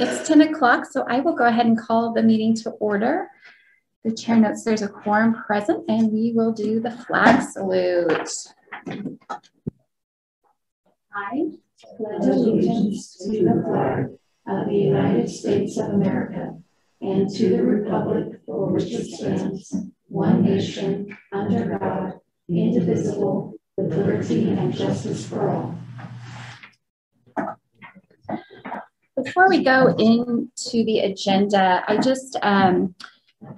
it's 10 o'clock, so I will go ahead and call the meeting to order. The chair notes there's a quorum present and we will do the flag salute. I pledge allegiance to the flag of the United States of America and to the republic for which it stands, one nation, under God, indivisible, with liberty and justice for all. Before we go into the agenda, I just um,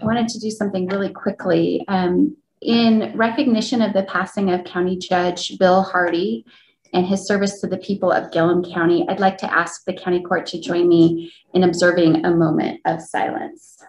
wanted to do something really quickly. Um, in recognition of the passing of County Judge Bill Hardie and his service to the people of Gilliam County, I'd like to ask the County Court to join me in observing a moment of silence.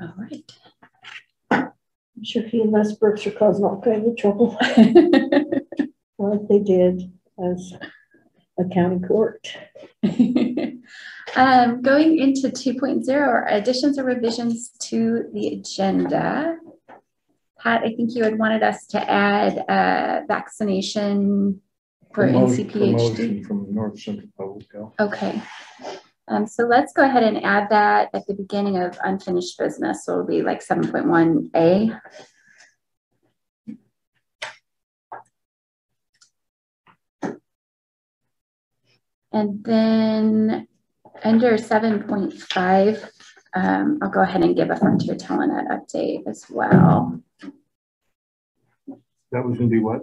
All right. I'm sure he and Les Brooks are causing all kinds of trouble, like they did as a county court. um, going into 2.0 are additions or revisions to the agenda. Pat, I think you had wanted us to add uh, vaccination for Promotion- NCPHD. promotion From North Central Public Health. Okay. Um, so let's go ahead and add that at the beginning of unfinished business. So it'll be like 7.1A. And then under 7.5, um, I'll go ahead and give a Frontier Telenet update as well. That was gonna be what?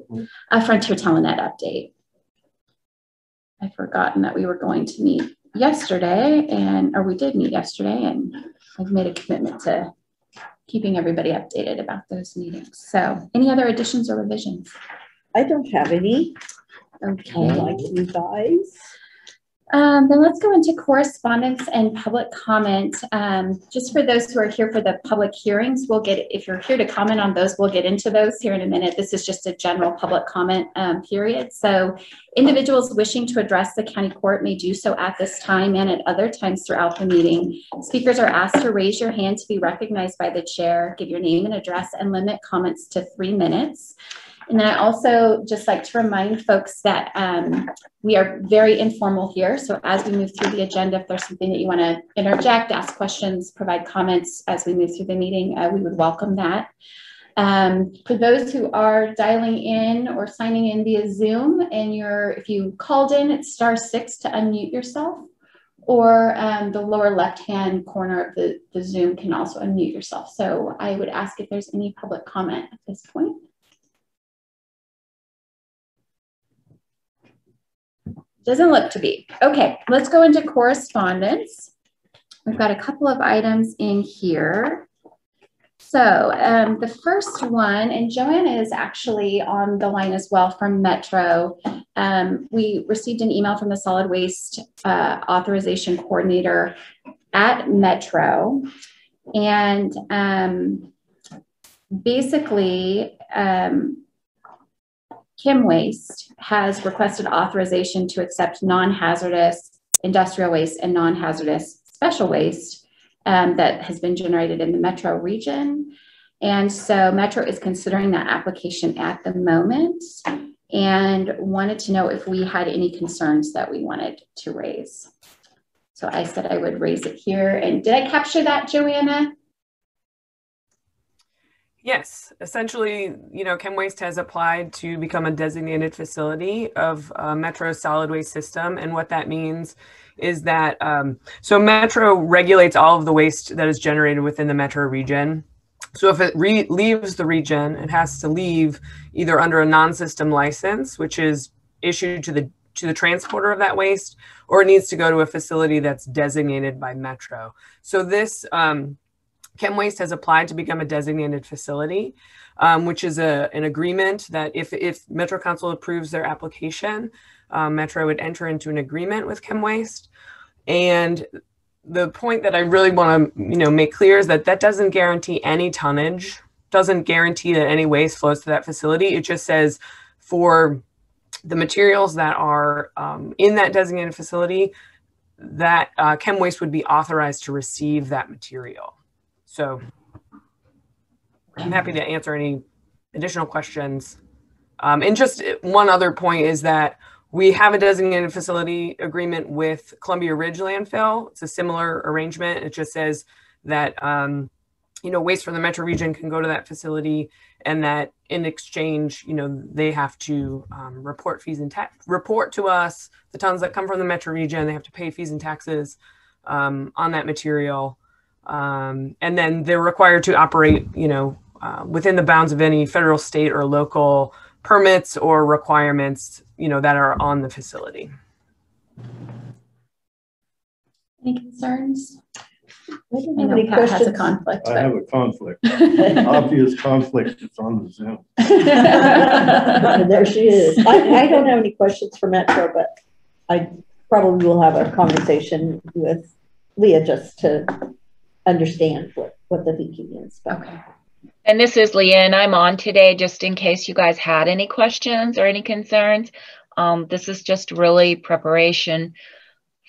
A Frontier Telenet update. I've forgotten that we were going to meet yesterday and, or we did meet yesterday and I've made a commitment to keeping everybody updated about those meetings. So any other additions or revisions? I don't have any, Okay. like you guys. Um, then let's go into correspondence and public comment. Um, just for those who are here for the public hearings, we'll get, if you're here to comment on those, we'll get into those here in a minute. This is just a general public comment um, period. So individuals wishing to address the county court may do so at this time and at other times throughout the meeting. Speakers are asked to raise your hand to be recognized by the chair, give your name and address, and limit comments to three minutes. And then I also just like to remind folks that um, we are very informal here. So as we move through the agenda, if there's something that you want to interject, ask questions, provide comments as we move through the meeting, uh, we would welcome that. Um, for those who are dialing in or signing in via Zoom and you're, if you called in, it's star six to unmute yourself or um, the lower left-hand corner of the, the Zoom can also unmute yourself. So I would ask if there's any public comment at this point. Doesn't look to be. Okay, let's go into correspondence. We've got a couple of items in here. So um, the first one, and Joanna is actually on the line as well from Metro. Um, we received an email from the solid waste uh, authorization coordinator at Metro. And um, basically, um, Chem Waste has requested authorization to accept non-hazardous industrial waste and non-hazardous special waste um, that has been generated in the metro region. And so Metro is considering that application at the moment and wanted to know if we had any concerns that we wanted to raise. So I said I would raise it here. And did I capture that, Joanna? Yes, essentially, you know, Chem Waste has applied to become a designated facility of uh, Metro solid waste system. And what that means is that, um, so Metro regulates all of the waste that is generated within the Metro region. So if it re- leaves the region, it has to leave either under a non-system license, which is issued to the to the transporter of that waste, or it needs to go to a facility that's designated by Metro. So this um, Chem Waste has applied to become a designated facility, um, which is a, an agreement that if, if Metro Council approves their application, um, Metro would enter into an agreement with Chem Waste. And the point that I really want to you know make clear is that that doesn't guarantee any tonnage, doesn't guarantee that any waste flows to that facility. It just says for the materials that are um, in that designated facility, that uh, Chem Waste would be authorized to receive that material. So I'm happy to answer any additional questions. Um, and just one other point is that we have a designated facility agreement with Columbia Ridge Landfill. It's a similar arrangement. It just says that um, you know waste from the metro region can go to that facility, and that in exchange, you know they have to um, report fees and tax report to us the tons that come from the metro region. They have to pay fees and taxes um, on that material, um, and then they're required to operate, you know, uh, within the bounds of any federal, state, or local permits or requirements you know, that are on the facility. Any concerns? I don't have any Pat has a questions. conflict, I but. have a conflict, obvious conflict, it's on the Zoom. There she is. I, I don't have any questions for Metro, but I probably will have a conversation with Leah just to understand what, what the thinking is. But Okay. And this is Leanne. I'm on today just in case you guys had any questions or any concerns. Um, this is just really preparation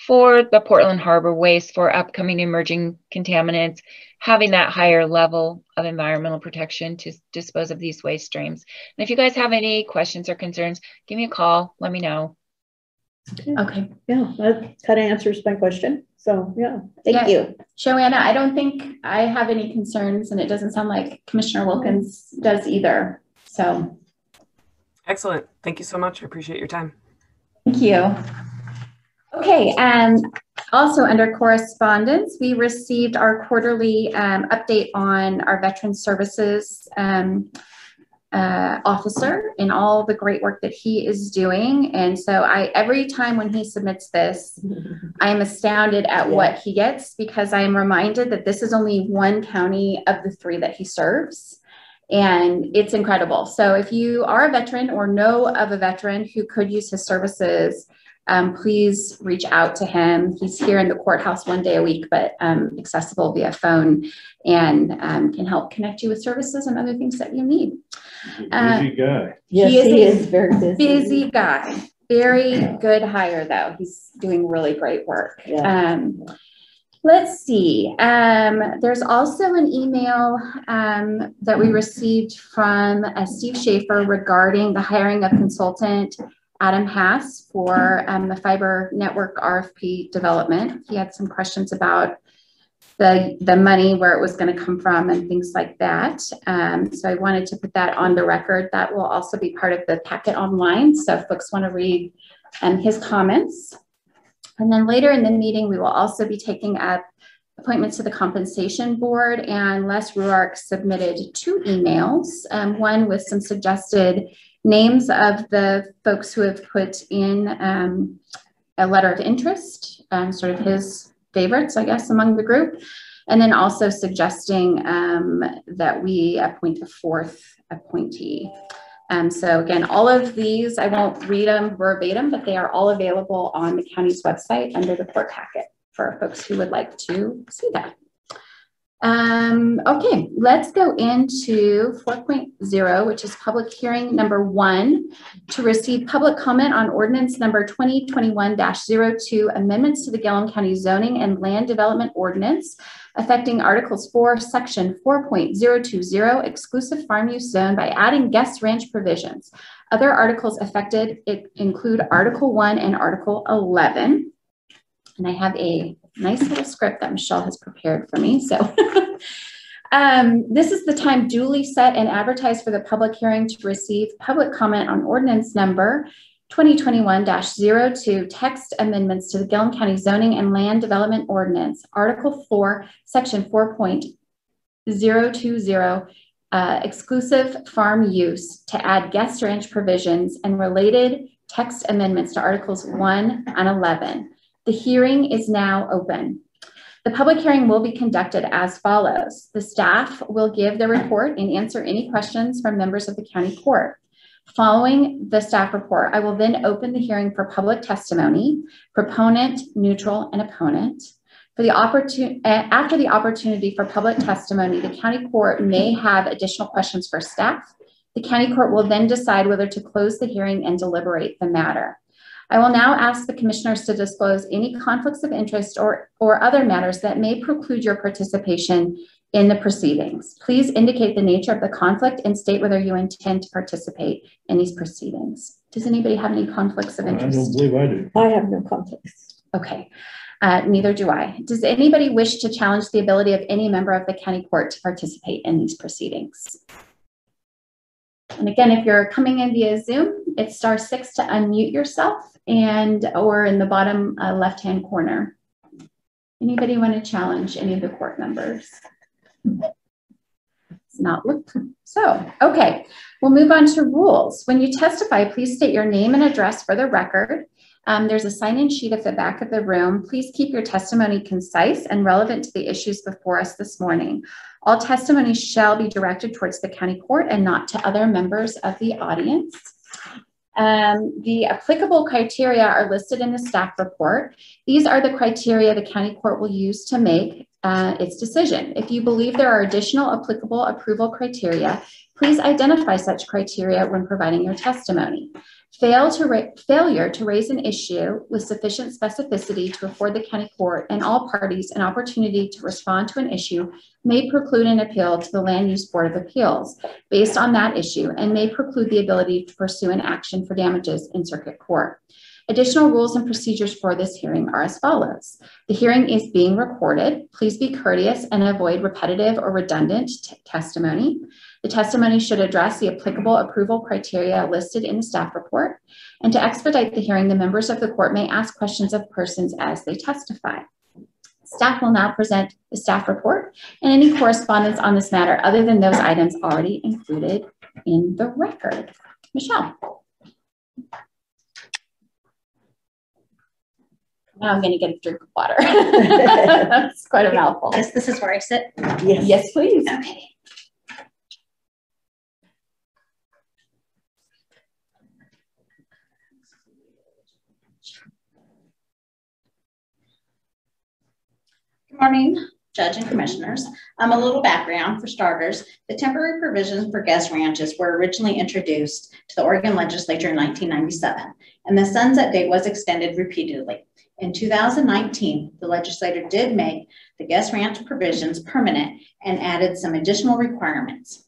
for the Portland Harbor waste for upcoming emerging contaminants, having that higher level of environmental protection to dispose of these waste streams. And if you guys have any questions or concerns, give me a call. Let me know. Okay. yeah, that kind of answers my question. So, yeah, thank Yeah. you. Joanna, I don't think I have any concerns and it doesn't sound like Commissioner Wilkins does either. So Excellent. Thank you so much. I appreciate your time. thank you. Okay, and also under correspondence, we received our quarterly um, update on our veteran services um, uh, officer and all the great work that he is doing. And so I, every time when he submits this, I am astounded at what he gets because I am reminded that this is only one county of the three that he serves. And it's incredible. So if you are a veteran or know of a veteran who could use his services, um, please reach out to him. He's here in the courthouse one day a week, but um, accessible via phone and um, can help connect you with services and other things that you need. Uh, Busy guy. Yes, He is he a is very busy. Busy guy, very good hire though. He's doing really great work. Yeah. Um, let's see. Um, there's also an email um, that we received from uh, Steve Schaefer regarding the hiring of consultant Adam Haas for um, the fiber network RFP development. He had some questions about the, the money, where it was going to come from and things like that. Um, so I wanted to put that on the record. That will also be part of the packet online. So if folks want to read um, his comments. And then later in the meeting, we will also be taking up appointments to the compensation board and Les Ruark submitted two emails, um, one with some suggested names of the folks who have put in um, a letter of interest, um, sort of his favorites, I guess, among the group. And then also suggesting um, that we appoint a fourth appointee. Um, so again, all of these, I won't read them verbatim, but they are all available on the county's website under the court packet for folks who would like to see that. Um, okay, let's go into 4.0, which is public hearing number one to receive public comment on ordinance number 2021-02 amendments to the Gilliam County zoning and land development ordinance affecting Articles 4, Section 4.020 exclusive farm use zone by adding guest ranch provisions. Other articles affected include Article 1 and Article 11. And I have a nice little script that Michelle has prepared for me. So Um, this is the time duly set and advertised for the public hearing to receive public comment on ordinance number 2021-02 text amendments to the Gilliam County Zoning and Land Development Ordinance, Article 4, Section 4.020, uh, exclusive farm use to add guest ranch provisions and related text amendments to Articles 1 and 11. The hearing is now open. The public hearing will be conducted as follows. The staff will give their report and answer any questions from members of the county court. Following the staff report, I will then open the hearing for public testimony, proponent, neutral, and opponent. For the opportunity, eh, after the opportunity for public testimony, the county court may have additional questions for staff. The county court will then decide whether to close the hearing and deliberate the matter. I will now ask the commissioners to disclose any conflicts of interest or, or other matters that may preclude your participation in the proceedings. Please indicate the nature of the conflict and state whether you intend to participate in these proceedings. Does anybody have any conflicts of interest? I don't interest? believe I do. I have no conflicts. Okay, uh, neither do I. Does anybody wish to challenge the ability of any member of the county court to participate in these proceedings? And again, if you're coming in via Zoom, it's star six to unmute yourself and or in the bottom uh, left-hand corner. Anybody want to challenge any of the court members? It's not look so. Okay, we'll move on to rules. When you testify, please state your name and address for the record. Um, there's a sign-in sheet at the back of the room. Please keep your testimony concise and relevant to the issues before us this morning. All testimony shall be directed towards the county court and not to other members of the audience. Um, the applicable criteria are listed in the staff report. These are the criteria the county court will use to make uh, its decision. If you believe there are additional applicable approval criteria, please identify such criteria when providing your testimony. Fail to failure to raise an issue with sufficient specificity to afford the county court and all parties an opportunity to respond to an issue may preclude an appeal to the Land Use Board of Appeals based on that issue and may preclude the ability to pursue an action for damages in circuit court. Additional rules and procedures for this hearing are as follows. The hearing is being recorded. Please be courteous and avoid repetitive or redundant testimony. The testimony should address the applicable approval criteria listed in the staff report. And to expedite the hearing, the members of the court may ask questions of persons as they testify. Staff will now present the staff report and any correspondence on this matter other than those items already included in the record. Michelle. Now I'm going to get a drink of water. That's quite a mouthful. Yes, this is where I sit. Yes. Yes, please. Okay. Good morning, Judge and Commissioners. Um, a little background for starters. The temporary provisions for guest ranches were originally introduced to the Oregon legislature in 1997, and the sunset date was extended repeatedly. In 2019, the legislature did make the guest ranch provisions permanent and added some additional requirements.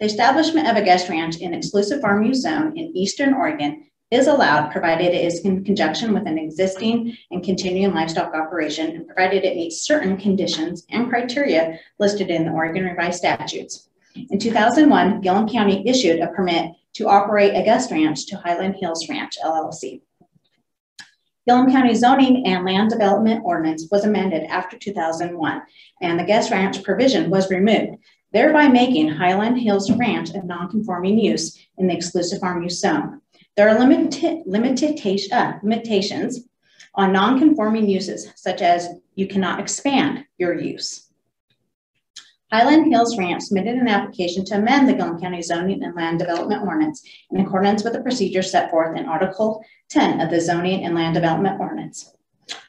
The establishment of a guest ranch in exclusive farm use zone in Eastern Oregon is allowed provided it is in conjunction with an existing and continuing livestock operation and provided it meets certain conditions and criteria listed in the Oregon revised statutes. In 2001, Gilliam County issued a permit to operate a guest ranch to Highland Hills Ranch LLC. Gilliam County zoning and land development ordinance was amended after 2001 and the guest ranch provision was removed, thereby making Highland Hills Ranch a non-conforming use in the exclusive farm use zone. There are limited, limitation, uh, limitations on non-conforming uses, such as you cannot expand your use. Highland Hills Ranch submitted an application to amend the Gilliam County Zoning and Land Development Ordinance in accordance with the procedures set forth in Article 10 of the Zoning and Land Development Ordinance.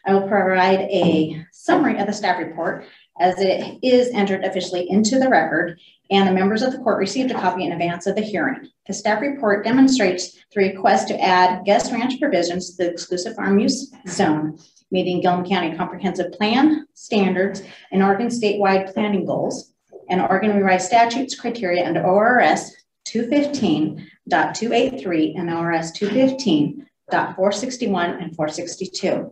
I will provide a summary of the staff report as it is entered officially into the record and the members of the court received a copy in advance of the hearing. The staff report demonstrates the request to add guest ranch provisions to the exclusive farm use zone, meeting Gilliam County Comprehensive Plan standards and Oregon statewide planning goals, and Oregon revised statutes criteria under ORS 215.283 and ORS 215.461 and 462.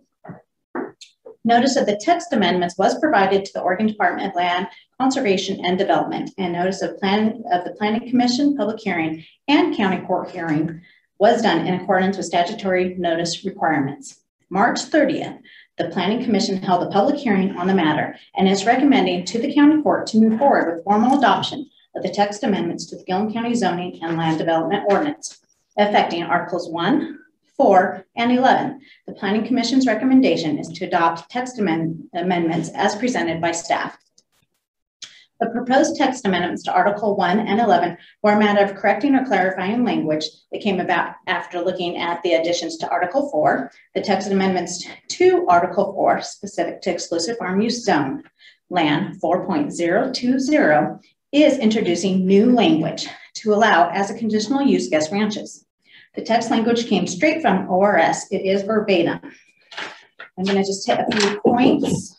Notice of the text amendments was provided to the Oregon Department of Land Conservation and Development, and notice of plan of the Planning Commission public hearing and county court hearing was done in accordance with statutory notice requirements. March 30th, the Planning Commission held a public hearing on the matter and is recommending to the county court to move forward with formal adoption of the text amendments to the Gilliam County Zoning and Land Development Ordinance, affecting Articles 1, 4, and 11. The Planning Commission's recommendation is to adopt text amend amendments as presented by staff. The proposed text amendments to Article 1 and 11 were a matter of correcting or clarifying language that came about after looking at the additions to Article 4. The text amendments to Article 4, specific to exclusive farm use zone land 4.020, is introducing new language to allow as a conditional use guest ranches. The text language came straight from ORS. It is verbatim. I'm going to just hit a few points.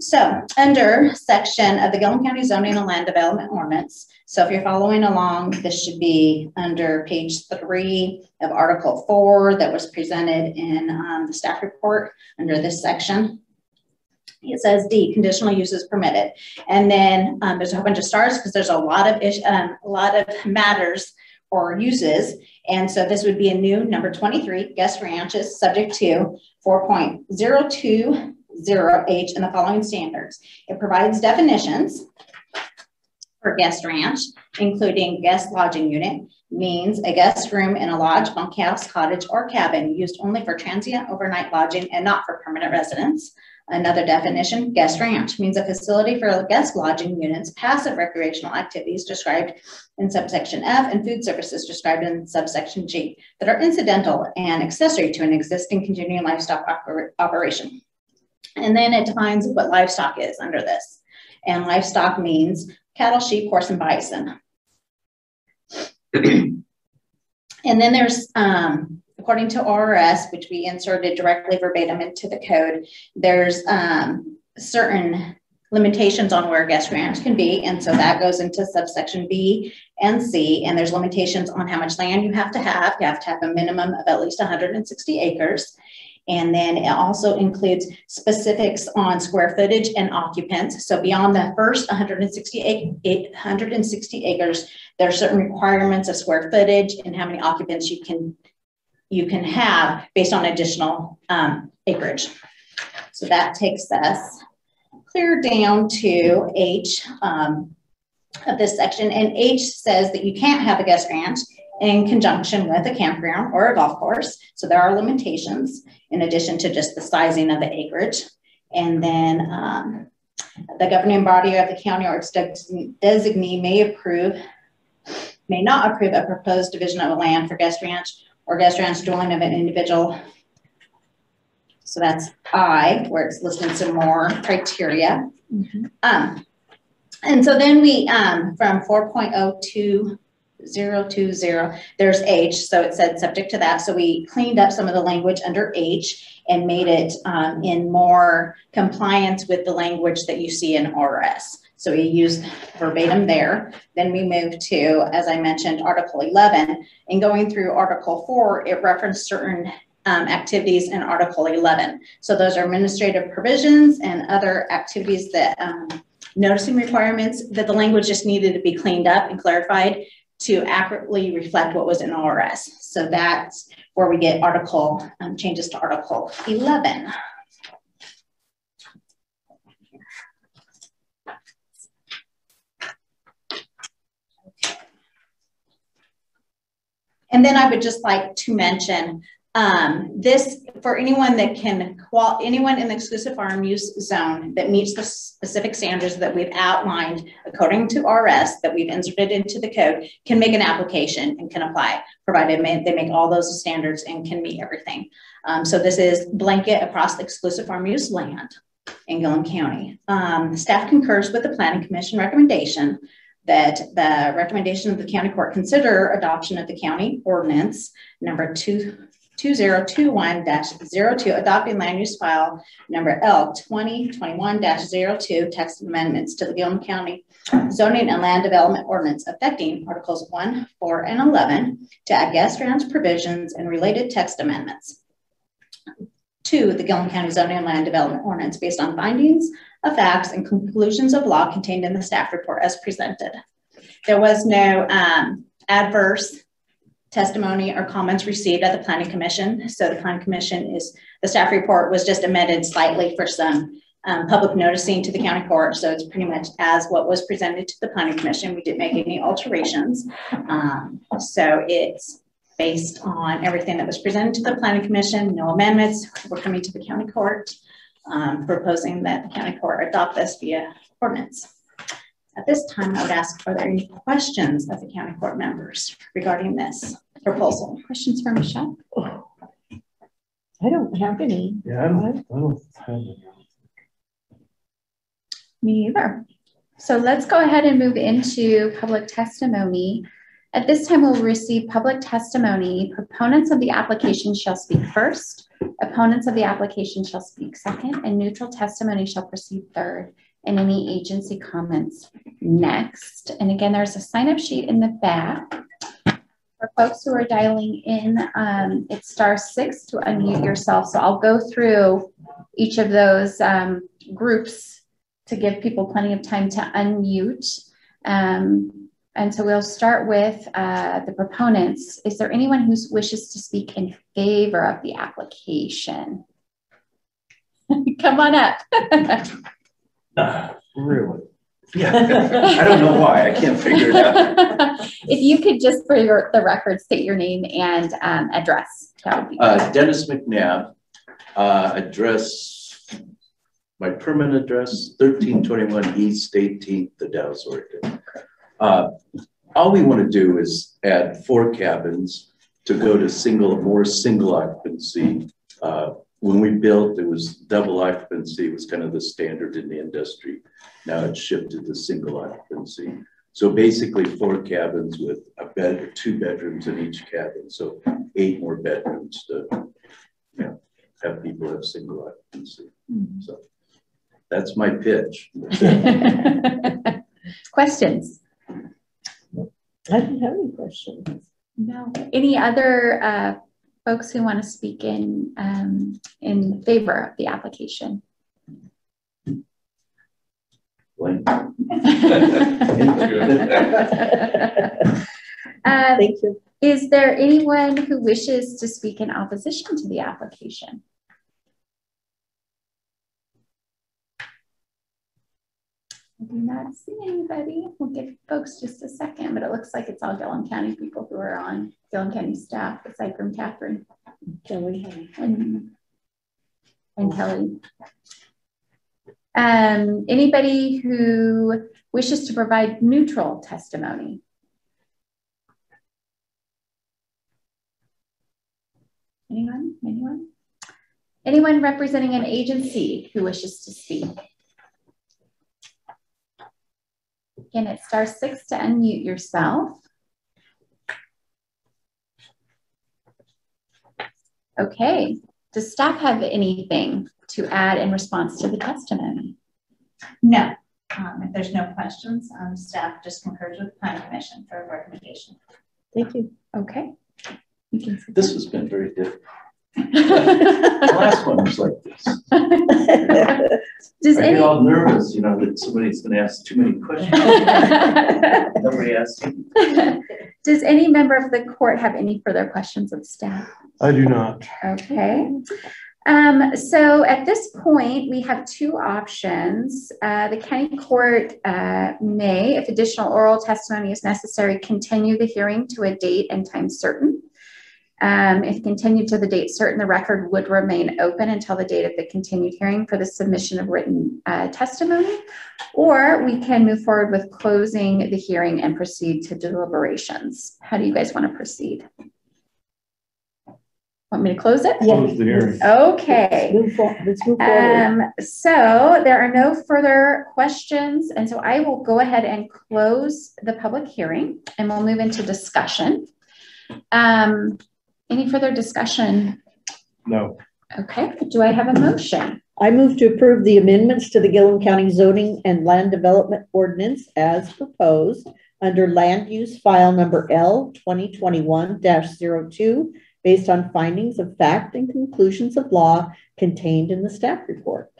So under section of the Gilliam County Zoning and Land Development Ordinance, so if you're following along, this should be under page three of Article four that was presented in um, the staff report under this section. It says D, conditional uses permitted. And then um, there's a whole bunch of stars because there's a lot of ish, um, a lot of matters or uses. And so this would be a new number 23, guest ranches subject to 4.02 0H and the following standards. It provides definitions for guest ranch, including guest lodging unit, means a guest room in a lodge, bunkhouse, cottage, or cabin used only for transient overnight lodging and not for permanent residence. Another definition, guest ranch, means a facility for guest lodging units, passive recreational activities described in subsection F, and food services described in subsection G that are incidental and accessory to an existing continuing livestock oper operation. And then it defines what livestock is under this. And livestock means cattle, sheep, horse, and bison. and then there's, um, according to ORS, which we inserted directly verbatim into the code, there's um, certain limitations on where guest ranch can be. And so that goes into subsection B and C. And there's limitations on how much land you have to have. You have to have a minimum of at least 160 acres. And then it also includes specifics on square footage and occupants. So beyond the first 160, 160 acres, there are certain requirements of square footage and how many occupants you can you can have based on additional um, acreage. So that takes us clear down to H um, of this section. And H says that you can't have a guest ranch in conjunction with a campground or a golf course. So there are limitations in addition to just the sizing of the acreage. And then um, the governing body of the county or its designee may approve, may not approve a proposed division of land for guest ranch or guest ranch dwelling of an individual. So that's I, where it's listing some more criteria. Mm -hmm. um, and so then we, um, from 4.02 020, there's H, so it said subject to that. So we cleaned up some of the language under H and made it um, in more compliance with the language that you see in RS. So we used verbatim there. Then we moved to, as I mentioned, Article 11. And going through Article 4, it referenced certain um, activities in Article 11. So those are administrative provisions and other activities that um, noticing requirements that the language just needed to be cleaned up and clarified to accurately reflect what was in ORS. So that's where we get article um, changes to Article 11. And then I would just like to mention um, this, for anyone that can, qual anyone in the exclusive farm use zone that meets the specific standards that we've outlined according to RS that we've inserted into the code can make an application and can apply, provided they make all those standards and can meet everything. Um, so this is blanket across the exclusive farm use land in Gilliam County. Um, staff concurs with the Planning Commission recommendation that the recommendation of the county court consider adoption of the county ordinance number two 2021-02, adopting land use file number L 2021-02, text amendments to the Gilliam County zoning and land development ordinance affecting Articles 1, 4, and 11 to add guest rounds provisions and related text amendments to the Gilliam County zoning and land development ordinance based on findings of facts and conclusions of law contained in the staff report as presented. There was no um, adverse testimony or comments received at the planning commission. So the planning commission is, the staff report was just amended slightly for some um, public noticing to the county court. So it's pretty much as what was presented to the planning commission. We didn't make any alterations. Um, so it's based on everything that was presented to the planning commission, no amendments. We're coming to the county court, um, proposing that the county court adopt this via ordinance. At this time, I would ask, are there any questions of the county court members regarding this proposal? Questions for Michelle? I don't have any. Yeah, I don't, I don't have it. Me either. So let's go ahead and move into public testimony. At this time, we'll receive public testimony. Proponents of the application shall speak first. Opponents of the application shall speak second, and neutral testimony shall proceed third and any agency comments next. And again, there's a sign up sheet in the back. For folks who are dialing in, um, it's star six to unmute yourself. So I'll go through each of those um, groups to give people plenty of time to unmute. Um, and so we'll start with uh, the proponents. Is there anyone who wishes to speak in favor of the application? Come on up. Really? Yeah, I don't know why. I can't figure it out. if you could just, for your, the record, state your name and um, address, that would be Uh, great. Dennis McNabb, uh, address, my permanent address, thirteen twenty-one East Eighteenth, the Dalles, Oregon. Uh, all we want to do is add four cabins to go to single, more single occupancy. When we built, it was double occupancy, was kind of the standard in the industry. Now it's shifted to single occupancy. So basically four cabins with a bed, two bedrooms in each cabin. So eight more bedrooms to, you know, have people have single occupancy. So that's my pitch. Questions? I don't have any questions. No. Any other uh, folks who want to speak in um, in favor of the application? Like, um, Thank you. is there anyone who wishes to speak in opposition to the application? I do not see anybody. We'll give folks just a second, but it looks like it's all Gilliam County people who are on, Gilliam County staff, aside from Catherine Kelly. and, and Kelly. Um, anybody who wishes to provide neutral testimony? Anyone? Anyone? Anyone representing an agency who wishes to speak? Again, it's star six to unmute yourself. Okay, does staff have anything to add in response to the testimony? No. Um, if there's no questions, um, staff just concurs with the planning commission for a recommendation. Thank you. Okay. You can this has been very different. The last one was like this. Does I any get all nervous, you know, that somebody's gonna ask too many questions. Nobody asked. Does any member of the court have any further questions of staff? I do not. Okay. Um, so at this point, we have two options. Uh, the county court uh, may, if additional oral testimony is necessary, continue the hearing to a date and time certain. Um, if continued to the date certain, the record would remain open until the date of the continued hearing for the submission of written uh, testimony. Or we can move forward with closing the hearing and proceed to deliberations. How do you guys want to proceed? Want me to close it? Yeah. Close the hearing. Okay. Move let's move forward. Um, so there are no further questions, and so I will go ahead and close the public hearing and we'll move into discussion. Um, Any further discussion? No, Okay, do I have a motion? I move to approve the amendments to the Gilliam County zoning and land development ordinance as proposed under land use file number L twenty twenty-one 2 based on findings of fact and conclusions of law contained in the staff report.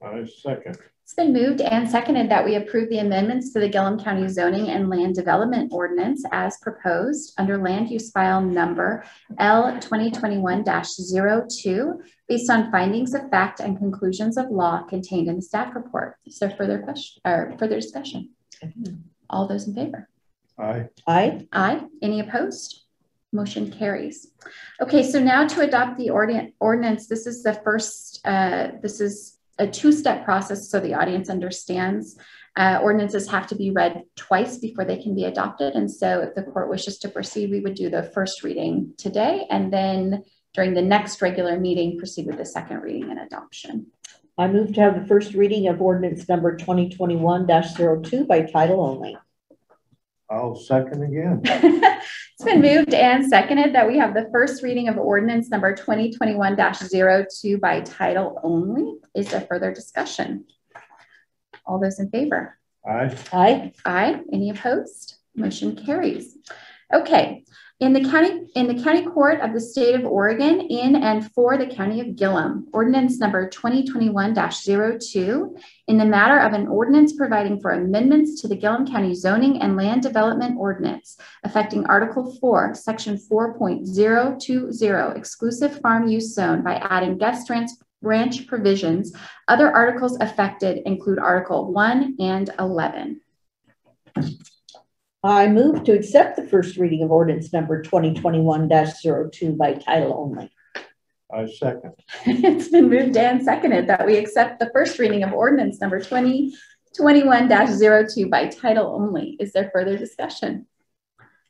I second. It's been moved and seconded that we approve the amendments to the Gilliam County zoning and land development ordinance as proposed under land use file number L 2021-02 based on findings of fact and conclusions of law contained in the staff report. Is there further question or further discussion? All those in favor? Aye. Aye. Aye. Any opposed? Motion carries. Okay, so now to adopt the ordin- ordinance, this is the first, uh, this is a two-step process so the audience understands. Uh, ordinances have to be read twice before they can be adopted. And so if the court wishes to proceed, we would do the first reading today and then during the next regular meeting, proceed with the second reading and adoption. I move to have the first reading of ordinance number twenty twenty-one 2 by title only. I'll second again. It's been moved and seconded that we have the first reading of ordinance number 2021-02 by title only. Is there further discussion? All those in favor? Aye. Aye. Aye. Any opposed? Motion carries. Okay. In the county, in the county court of the state of Oregon, in and for the county of Gilliam, ordinance number 2021-02, in the matter of an ordinance providing for amendments to the Gilliam County zoning and land development ordinance affecting Article 4, Section 4.020, exclusive farm use zone by adding guest ranch, provisions. Other articles affected include Article 1 and 11. I move to accept the first reading of ordinance number twenty twenty-one 2 by title only. I second. it's been moved and seconded that we accept the first reading of ordinance number 2021-02 by title only. Is there further discussion?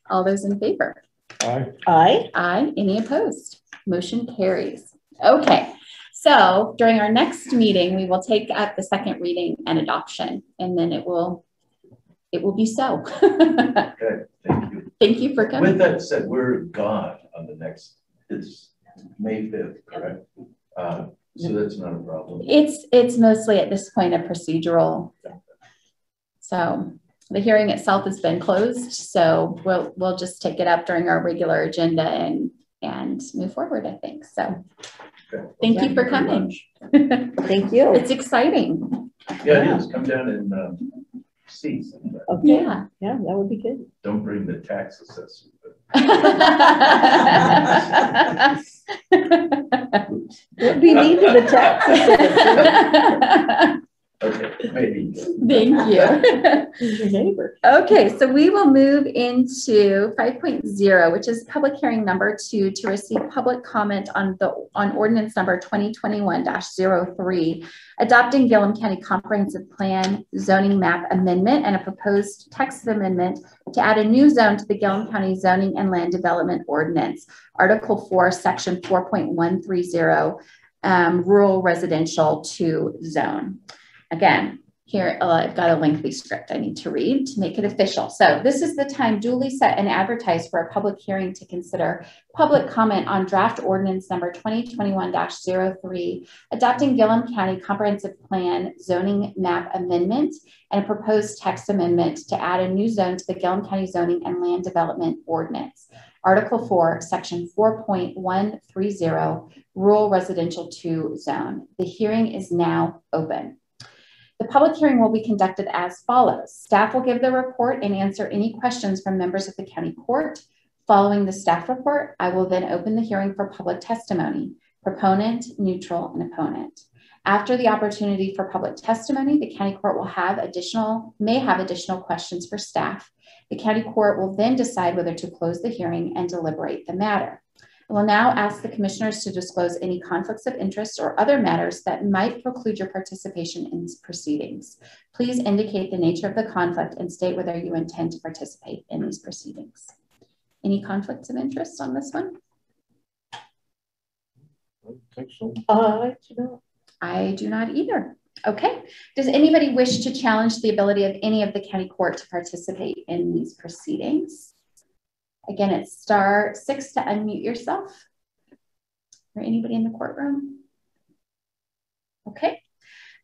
All those in favor? Aye. Aye. Aye. Any opposed? Motion carries. Okay. So during our next meeting, we will take up the second reading and adoption, and then it will it will be so. Okay, thank you. Thank you for coming. With that said, we're gone on the next, it's May fifth, correct? Uh, so that's not a problem. It's it's mostly at this point a procedural. So the hearing itself has been closed, so we'll we'll just take it up during our regular agenda and and move forward. I think so. Okay. Thank you for coming. Thank you. It's exciting. Yeah, it is. Come down and, um, see something. Okay, Yeah. yeah, that would be good. Don't bring the tax assessor, but Would be neat to the tax assessor. okay, maybe. Thank you. Who's your neighbor? Okay, so we will move into 5.0, which is public hearing number two to receive public comment on the on ordinance number 2021-03, adopting Gilliam County Comprehensive Plan zoning map amendment and a proposed text amendment to add a new zone to the Gilliam County zoning and land development ordinance, Article 4, Section 4.130, um, rural residential two zone. Again, here, uh, I've got a lengthy script I need to read to make it official. So this is the time duly set and advertised for a public hearing to consider public comment on draft ordinance number 2021-03, adopting Gilliam County Comprehensive Plan zoning map amendment and a proposed text amendment to add a new zone to the Gilliam County zoning and land development ordinance. Article 4, Section 4.130, Rural Residential 2 Zone. The hearing is now open. The public hearing will be conducted as follows. Staff will give the report and answer any questions from members of the county court. Following the staff report, I will then open the hearing for public testimony, proponent, neutral, and opponent. After the opportunity for public testimony, the county court will have additional, may have additional questions for staff. The county court will then decide whether to close the hearing and deliberate the matter. I will now ask the commissioners to disclose any conflicts of interest or other matters that might preclude your participation in these proceedings. Please indicate the nature of the conflict and state whether you intend to participate in these proceedings. Any conflicts of interest on this one? I don't think so. Uh, you know, I do not either. Okay. Does anybody wish to challenge the ability of any of the county court to participate in these proceedings? Again, it's star six to unmute yourself. Or anybody in the courtroom? Okay.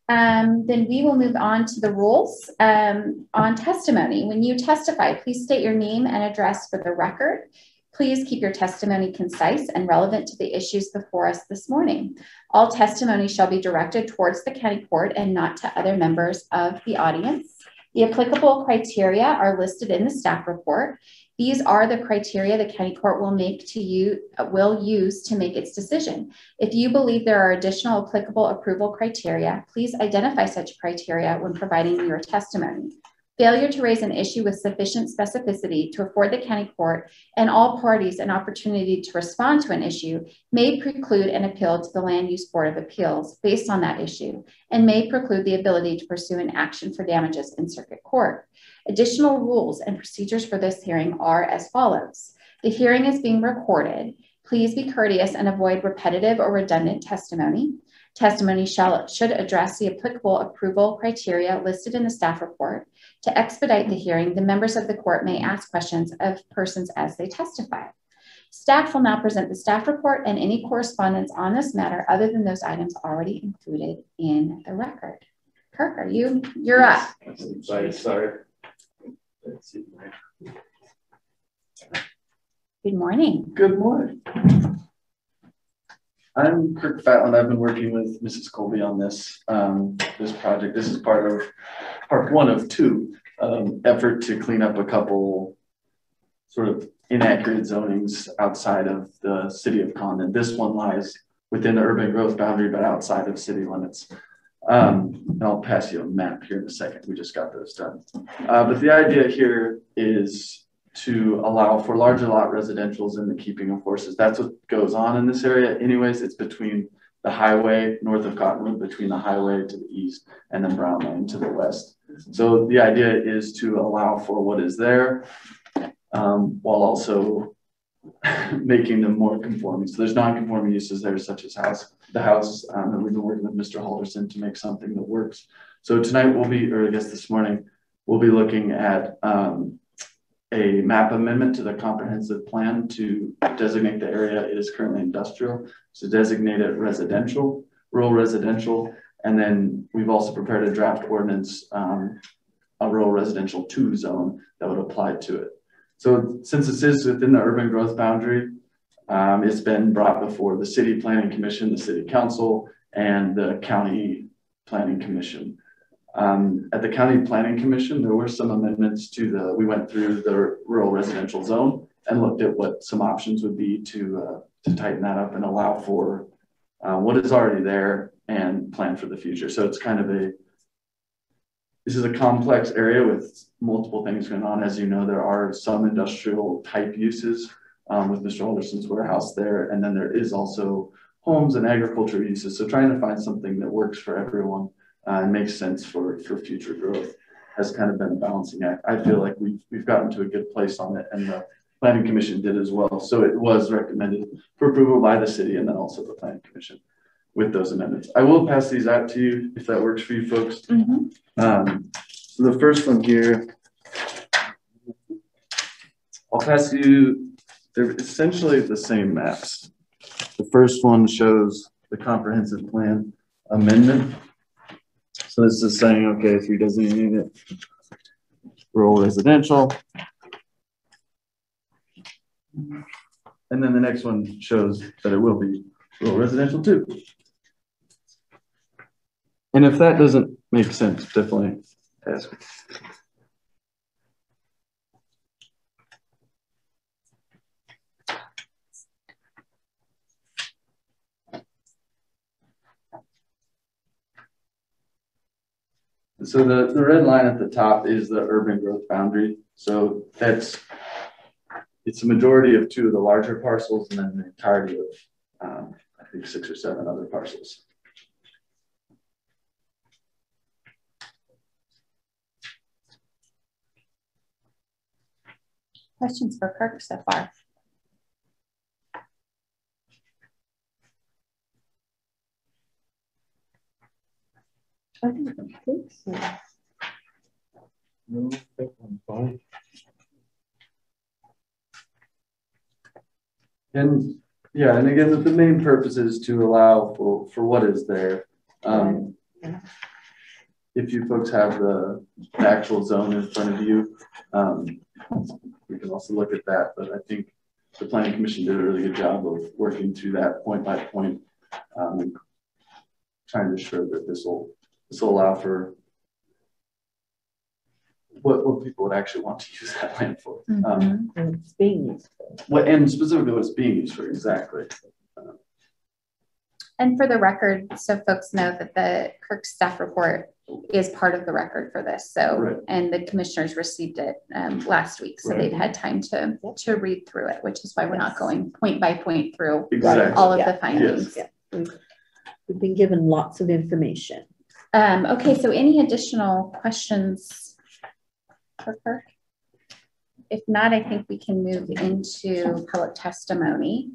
Um, then we will move on to the rules um, on testimony. When you testify, please state your name and address for the record. Please keep your testimony concise and relevant to the issues before us this morning. All testimony shall be directed towards the county court and not to other members of the audience. The applicable criteria are listed in the staff report. These are the criteria the county court will make to you will use to make its decision. If you believe there are additional applicable approval criteria, please identify such criteria when providing your testimony. Failure to raise an issue with sufficient specificity to afford the county court and all parties an opportunity to respond to an issue may preclude an appeal to the Land Use Board of Appeals based on that issue and may preclude the ability to pursue an action for damages in circuit court. Additional rules and procedures for this hearing are as follows. The hearing is being recorded. Please be courteous and avoid repetitive or redundant testimony. Testimony shall, should address the applicable approval criteria listed in the staff report. To expedite the hearing, the members of the court may ask questions of persons as they testify. Staff will now present the staff report and any correspondence on this matter other than those items already included in the record. Kirk, are you, you're up. Sorry, sorry. Good morning. Good morning. I'm Kirk Fatland. I've been working with Mrs. Colby on this um, this project. This is part of part one of two um, effort to clean up a couple sort of inaccurate zonings outside of the city of Condon. This one lies within the urban growth boundary, but outside of city limits. Um, and I'll pass you a map here in a second. We just got those done. Uh, but the idea here is to allow for larger lot residentials in the keeping of horses. That's what goes on in this area. Anyways, it's between the highway north of Cottonwood, between the highway to the east and then Brown Lane to the west. So the idea is to allow for what is there um, while also making them more conforming. So there's non-conforming uses there, such as house, the house, um, and we've been working with Mr. Halderson to make something that works. So tonight we'll be, or I guess this morning, we'll be looking at um, a map amendment to the comprehensive plan to designate the area it is currently industrial, to designate it residential, rural residential, and then we've also prepared a draft ordinance, um, a rural residential two zone that would apply to it. So since this is within the urban growth boundary, um, it's been brought before the city planning commission, the city council, and the county planning commission. Um, at the County Planning Commission, there were some amendments to the, we went through the rural residential zone and looked at what some options would be to, uh, to tighten that up and allow for uh, what is already there and plan for the future. So it's kind of a, this is a complex area with multiple things going on. As you know, there are some industrial type uses um, with Mr. Alderson's warehouse there. And then there is also homes and agriculture uses. So trying to find something that works for everyone uh, and makes sense for, for future growth has kind of been a balancing act. I feel like we've, we've gotten to a good place on it and the planning commission did as well. So it was recommended for approval by the city and then also the planning commission with those amendments. I will pass these out to you if that works for you folks. Mm -hmm. um, so the first one here, I'll pass you, they're essentially the same maps. The first one shows the comprehensive plan amendment so this is saying, okay, if you're designating it rural residential. And then the next one shows that it will be rural residential too. And if that doesn't make sense, definitely ask So the, the red line at the top is the urban growth boundary. So that's, it's a majority of two of the larger parcels and then the entirety of, um, I think six or seven other parcels. Questions for Kirk so far? Think so. No, that one's fine. And, yeah, and again, the, main purpose is to allow for, for what is there. Um, if you folks have the, actual zone in front of you, um, we can also look at that, but I think the planning commission did a really good job of working through that point by point. Um, trying to ensure that this will, this will allow for what, what people would actually want to use that land for. Mm-hmm. Um, And it's being used. what, and specifically what it's being used for, exactly. And for the record, so folks know that the Kirk staff report is part of the record for this. So, Right. and the commissioners received it um, last week, so Right. they've had time to to read through it, which is why we're not going point by point through Exactly. all of Yeah. the findings. Yeah. We've we've been given lots of information. Um, okay, so any additional questions for Kirk? If not, I think we can move into public testimony.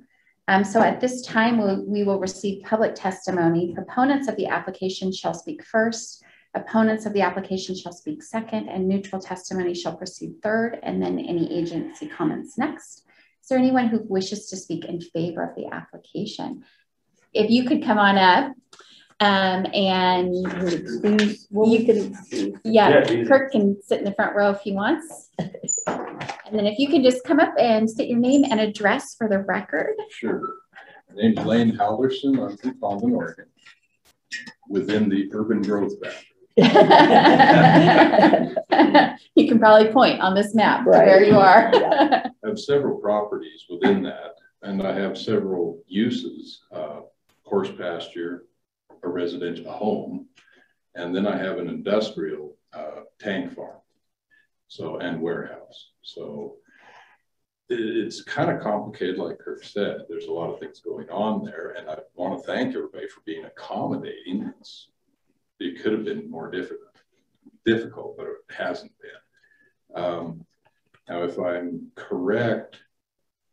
Um, so at this time, we'll, we will receive public testimony. Proponents of the application shall speak first. Opponents of the application shall speak second, and neutral testimony shall proceed third, and then any agency comments next. Is there anyone who wishes to speak in favor of the application? If you could come on up, um, and We'll well, we can yeah, Yeah. Kirk can sit in the front row if he wants. And then if you could just come up and state your name and address for the record. Sure. My name's Lane Halverson. I'm from Condon, Oregon, within the urban growth boundary. You can probably point on this map to where you are. I have several properties within that, and I have several uses, uh, horse pasture, a residential home, and then I have an industrial, uh, tank farm. So, and warehouse. So it's kind of complicated, like Kirk said. There's a lot of things going on there, and I want to thank everybody for being accommodating. It's, it could have been more difficult, difficult, but it hasn't been. Um, now, if I'm correct,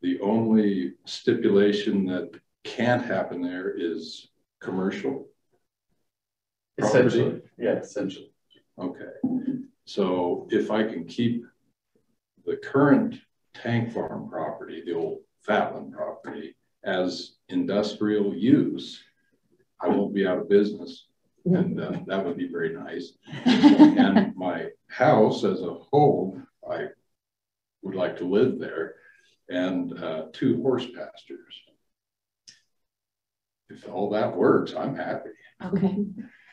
the only stipulation that can't happen there is commercial. Essentially, yeah, essentially. Okay, so if I can keep the current tank farm property, the old Fatland property, as industrial use, I won't be out of business. And uh, that would be very nice. And my house as a whole, I would like to live there and uh, two horse pastures. If all that works, I'm happy. Okay.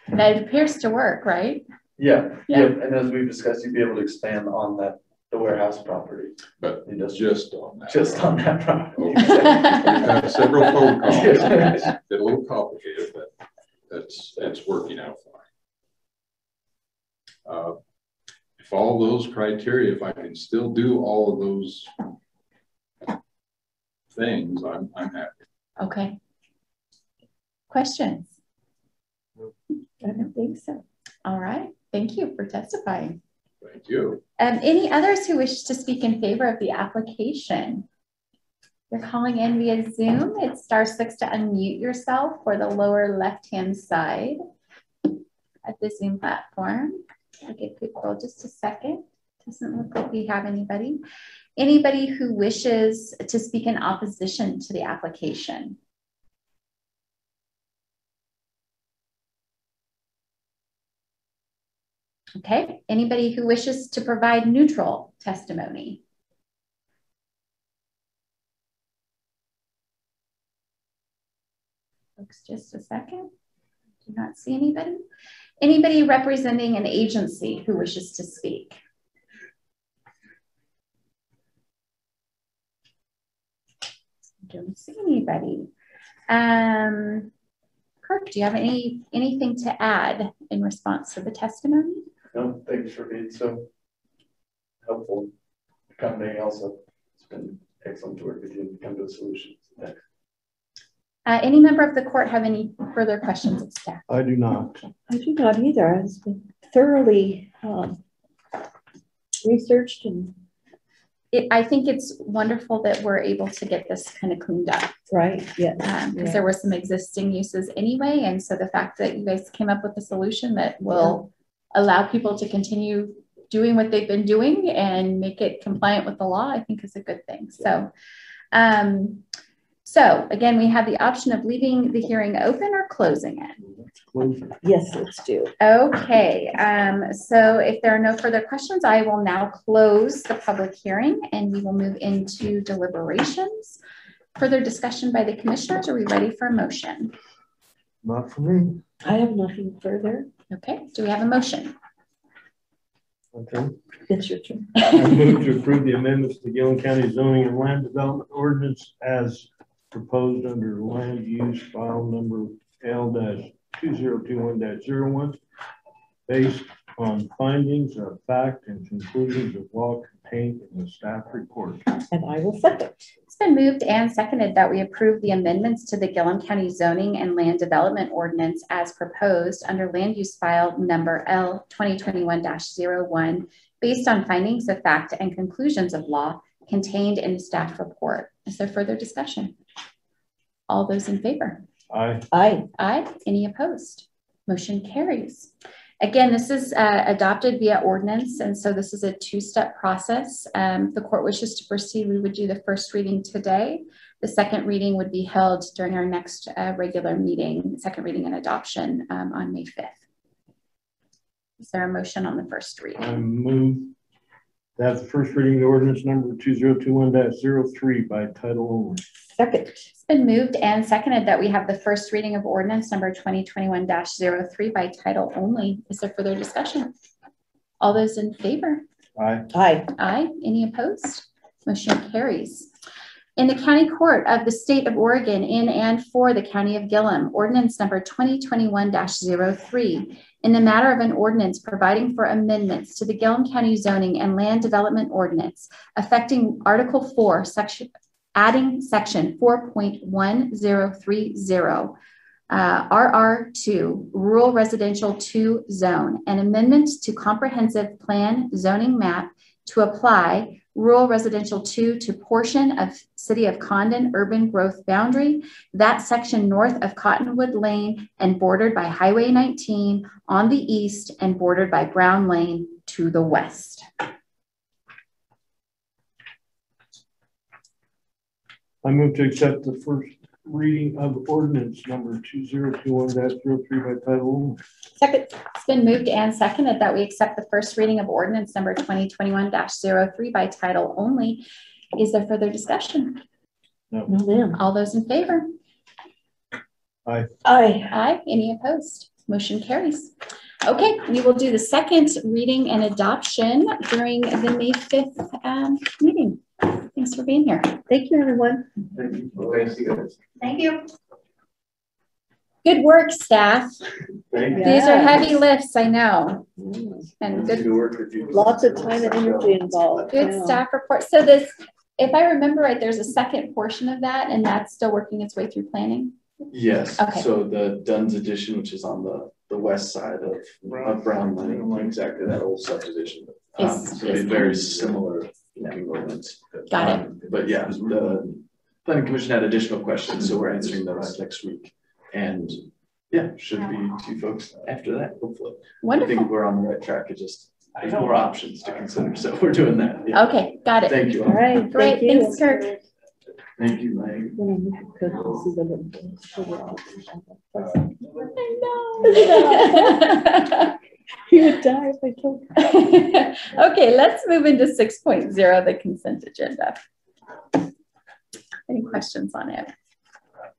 That appears to work, right? Yeah, Yeah. yeah, and as we've discussed, you'd be able to expand on that, the warehouse property. But Industrial, just on that. just on that property. Okay. We've had several phone calls. It's a little complicated, but that's, that's working out fine. Uh, If all those criteria, if I can still do all of those things, I'm, I'm happy. Okay. Questions? I don't think so. All right. Thank you for testifying. Thank you. Um, any others who wish to speak in favor of the application? You're calling in via Zoom. It's star six to unmute yourself for the lower left-hand side at the Zoom platform. I'll give people just a second. Doesn't look like we have anybody. Anybody who wishes to speak in opposition to the application? Okay, anybody who wishes to provide neutral testimony? Looks just a second. Do not see anybody. Anybody representing an agency who wishes to speak? Don't see anybody. Um, Kirk, do you have any anything to add in response to the testimony? No, thanks for being so helpful, accommodating also. It's been excellent to work with you and come to a solution. Thanks. Uh, any member of the court have any further questions of staff? I do not. I do not either. It's been thoroughly um, researched and It, I think it's wonderful that we're able to get this kind of cleaned up right, yeah. because Yeah. there were some existing uses anyway. And so the fact that you guys came up with a solution that will allow people to continue doing what they've been doing and make it compliant with the law, I think is a good thing. So, um, So again, we have the option of leaving the hearing open or closing it. Yes, let's do. Okay, um, so if there are no further questions, I will now close the public hearing and we will move into deliberations. Further discussion by the commissioners. Are we ready for a motion? Not for me. I have nothing further. Okay, do we have a motion? Okay. It's your turn. I move to approve the amendments to the Gilliam County zoning and land development ordinance as proposed under land use file number L two zero two one one based on findings of fact and conclusions of law contained in the staff report. And I will second. It's been moved and seconded that we approve the amendments to the Gilliam County zoning and land development ordinance as proposed under land use file number L 2021-01 based on findings of fact and conclusions of law contained in the staff report. Is there further discussion? All those in favor? Aye. Aye. Aye. Any opposed? Motion carries. Again, this is uh, adopted via ordinance, and so this is a two-step process. Um, if the court wishes to proceed, we would do the first reading today. The second reading would be held during our next uh, regular meeting, second reading and adoption um, on May 5th. Is there a motion on the first reading? I move that the first reading of the ordinance number two zero two one 3 by title only. Second. It's been moved and seconded that we have the first reading of ordinance number 2021-03 by title only. Is there further discussion? All those in favor? Aye. Aye. Aye. Any opposed? Motion carries. In the County Court of the State of Oregon in and for the County of Gilliam, ordinance number 2021-03, in the matter of an ordinance providing for amendments to the Gilliam County Zoning and Land Development Ordinance affecting Article 4, Section adding section 4.1030 uh, RR2 Rural Residential 2 Zone, an amendment to comprehensive plan zoning map to apply rural residential 2 to portion of city of Condon urban growth boundary, that section north of Cottonwood Lane and bordered by Highway 19 on the east and bordered by Brown Lane to the west. I move to accept the first reading of ordinance number two zero two one 3 by title only. Second. It's been moved and seconded that we accept the first reading of ordinance number 2021-03 by title only. Is there further discussion? No. No, ma'am. All those in favor? Aye. Aye. Aye. Any opposed? Motion carries. Okay, we will do the second reading and adoption during the May 5th um, meeting. Thanks for being here. Thank you, everyone. Thank you. Thank you. Good work, staff. Thank you. These are heavy lifts, I know. Mm. And Good good, work. Lots of time and energy involved. good yeah. staff report. So this, if I remember right, there's a second portion of that and that's still working its way through planning? Yes, Okay. so the Dunn's addition, which is on the, the west side of, of Brown Lane, exactly that old subdivision. Um, Is- so a is- very similar looking ordinance. Got it. Um, But yeah, the planning commission had additional questions, so we're answering those next week. And yeah, should be two folks after that, hopefully. Wonderful. I think we're on the right track, it just, there's more options to consider, so we're doing that. yeah. Okay, got it. Thank you. All right. Great, thank you. thanks, Kirk. Thank you, Mike. I He would die if I told him. Okay, let's move into 6.0, the consent agenda. Any questions on it?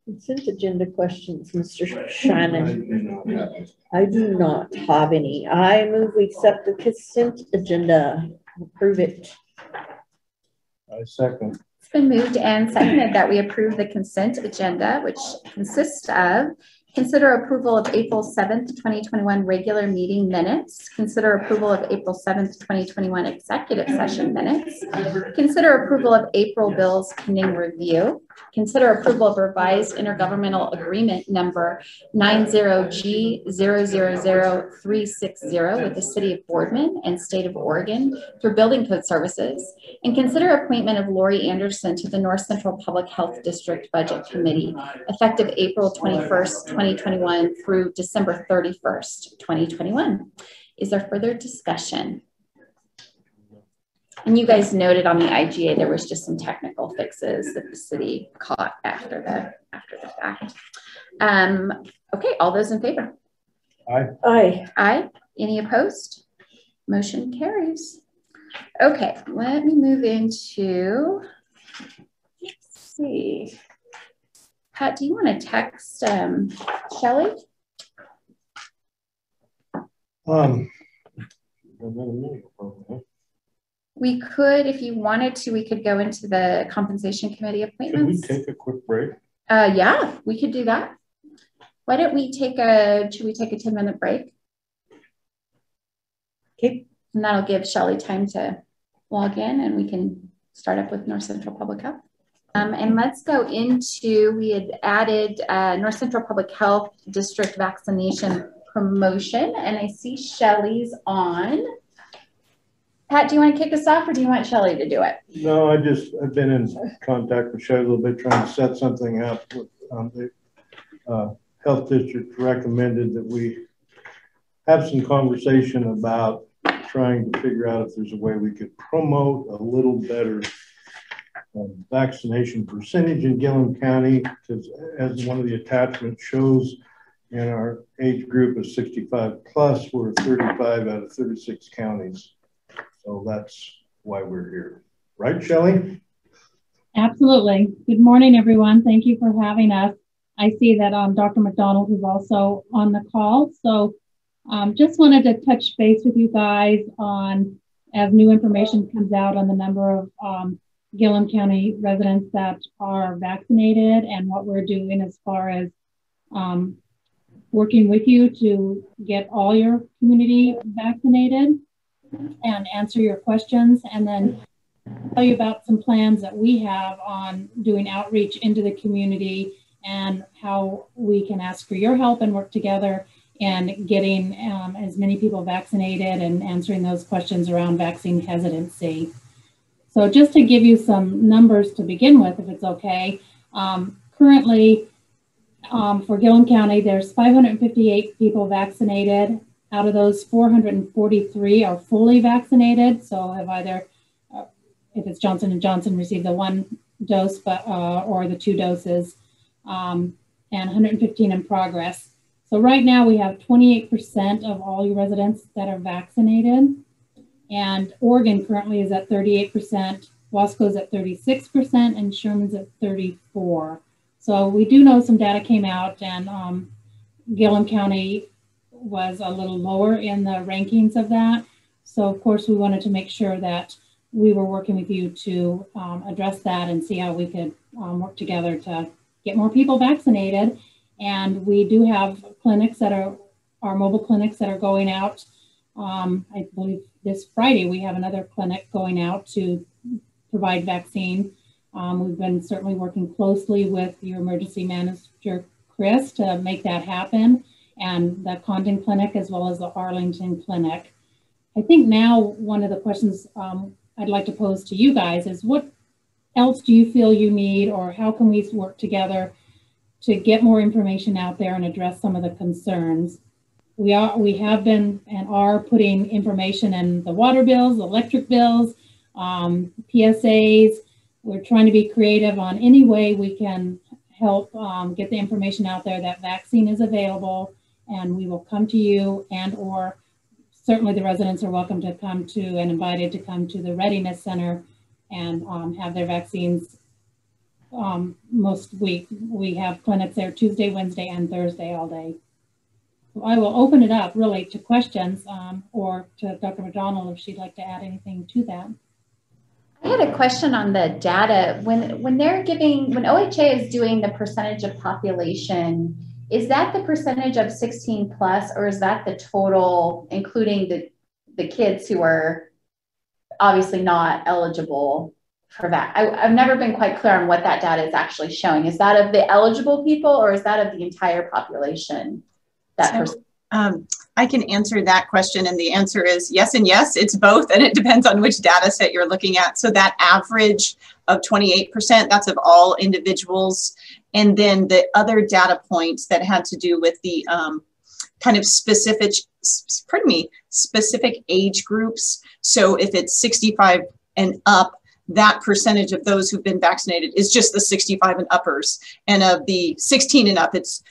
Consent agenda questions, Mr. Shannon. I do not have any. I move we accept the consent agenda. Approve it. I second. It's been moved and seconded that we approve the consent agenda, which consists of consider approval of April 7th, 2021 regular meeting minutes, consider approval of April 7th, 2021 executive session minutes, consider approval of April bills pending review, consider approval of revised intergovernmental agreement number 90G000360 with the city of Boardman and state of Oregon for building code services, and consider appointment of Lori Anderson to the North Central Public Health District Budget Committee effective April 21st, 2021 through December 31st, 2021. Is there further discussion? And you guys noted on the IGA, there was just some technical fixes that the city caught after the, after the fact. Um, okay, all those in favor? Aye. Aye. Aye. Any opposed? Motion carries. Okay, let me move into, let's see. Pat, do you want to text um, Shelly? Um. We could, if you wanted to, we could go into the compensation committee appointments. Can we take a quick break? Uh, yeah, we could do that. Why don't we take a, should we take a 10 minute break? Okay. And that'll give Shelly time to log in and we can start up with North Central Public Health. Um, and let's go into, we had added uh, North Central Public Health District vaccination promotion and I see Shelly's on. Pat, do you want to kick us off or do you want Shelley to do it? No, I just, I've been in contact with Shay a little bit, trying to set something up with, um, the, uh, health district recommended that we have some conversation about trying to figure out if there's a way we could promote a little better um, vaccination percentage in Gilliam County, because as one of the attachments shows, in our age group of 65 plus, we're 35 out of 36 counties. So that's why we're here. Right, Shelley? Absolutely. Good morning, everyone. Thank you for having us. I see that um, Dr. McDonald is also on the call. So um, just wanted to touch base with you guys on as new information comes out on the number of um, Gilliam County residents that are vaccinated and what we're doing as far as um, working with you to get all your community vaccinated and answer your questions and then tell you about some plans that we have on doing outreach into the community and how we can ask for your help and work together in getting um, as many people vaccinated and answering those questions around vaccine hesitancy. So just to give you some numbers to begin with, if it's okay, um, currently um, for Gilliam County, there's 558 people vaccinated. Out of those, 443 are fully vaccinated. So have either, uh, if it's Johnson and Johnson, received the one dose, but uh, or the two doses, um, and 115 in progress. So right now we have 28% of all your residents that are vaccinated. And Oregon currently is at 38%, Wasco's at 36%, and Sherman's at 34. So we do know some data came out and um, Gilliam County was a little lower in the rankings of that. So of course we wanted to make sure that we were working with you to um, address that and see how we could um, work together to get more people vaccinated. And we do have clinics that are our mobile clinics that are going out. Um, I believe this Friday we have another clinic going out to provide vaccine. Um, we've been certainly working closely with your emergency manager, Chris, to make that happen, and the Condon Clinic as well as the Arlington Clinic. I think now one of the questions um, I'd like to pose to you guys is what else do you feel you need, or how can we work together to get more information out there and address some of the concerns? We are we have been and are putting information in the water bills, electric bills, um, PSAs. We're trying to be creative on any way we can help um, get the information out there that vaccine is available, and we will come to you and or certainly the residents are welcome to come to and invited to come to the readiness center and um, have their vaccines um, most week. We have clinics there Tuesday, Wednesday, and Thursday all day. So I will open it up really to questions um, or to Dr. McDonald if she'd like to add anything to that. I had a question on the data. When when they're giving when OHA is doing the percentage of population, is that the percentage of 16 plus or is that the total including the the kids who are obviously not eligible for that? I, have never been quite clear on what that data is actually showing. Is that of the eligible people or is that of the entire population? That so, um, I can answer that question, and the answer is yes and yes. It's both, and it depends on which data set you're looking at. So that average of 28%, that's of all individuals. And then the other data points that had to do with the um, kind of specific, pardon me, specific age groups. So if it's 65 and up, that percentage of those who've been vaccinated is just the 65 and uppers. And of the 16 and up, it's,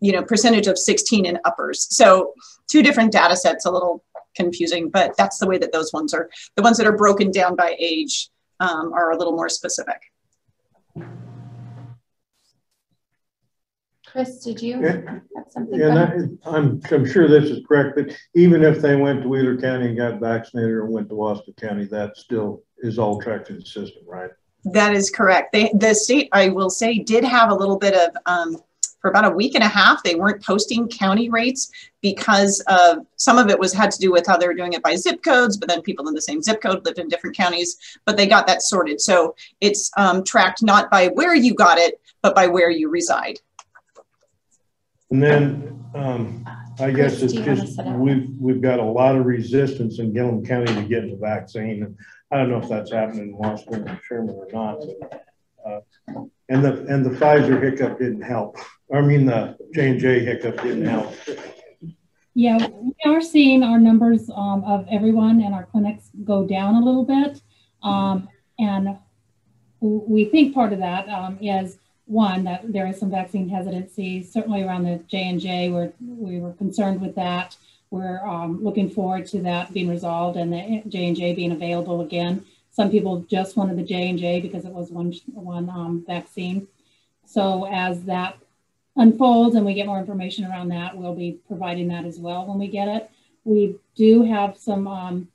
you know, percentage of 16 and uppers. So two different data sets, a little confusing, but that's the way that those ones are. The ones that are broken down by age um, are a little more specific. Chris, did you Yeah. have something? Yeah, that, I'm, I'm sure this is correct, but even if they went to Wheeler County and got vaccinated or went to Wasco County, that still is all tracked in the system, right? That is correct. They, the state, I will say, did have a little bit of, um, for about a week and a half, they weren't posting county rates because of some of it was had to do with how they were doing it by zip codes, but then people in the same zip code lived in different counties, but they got that sorted. So it's um, tracked not by where you got it, but by where you reside. And then, um, I guess Chris, it's do you wanna just, we've, we've got a lot of resistance in Gilliam County to get the vaccine. And I don't know if that's happening in Washington or Sherman or not, but, uh, and the, and the Pfizer hiccup didn't help. I mean, the J and J hiccup didn't help. Yeah, we are seeing our numbers um, of everyone in our clinics go down a little bit. Um, and we think part of that um, is one, that there is some vaccine hesitancy, certainly around the J and J, where we were concerned with that. We're um, looking forward to that being resolved and the J and J being available again. Some people just wanted the J and J because it was one one um, vaccine. So as that unfolds and we get more information around that, we'll be providing that as well when we get it. We do have some um,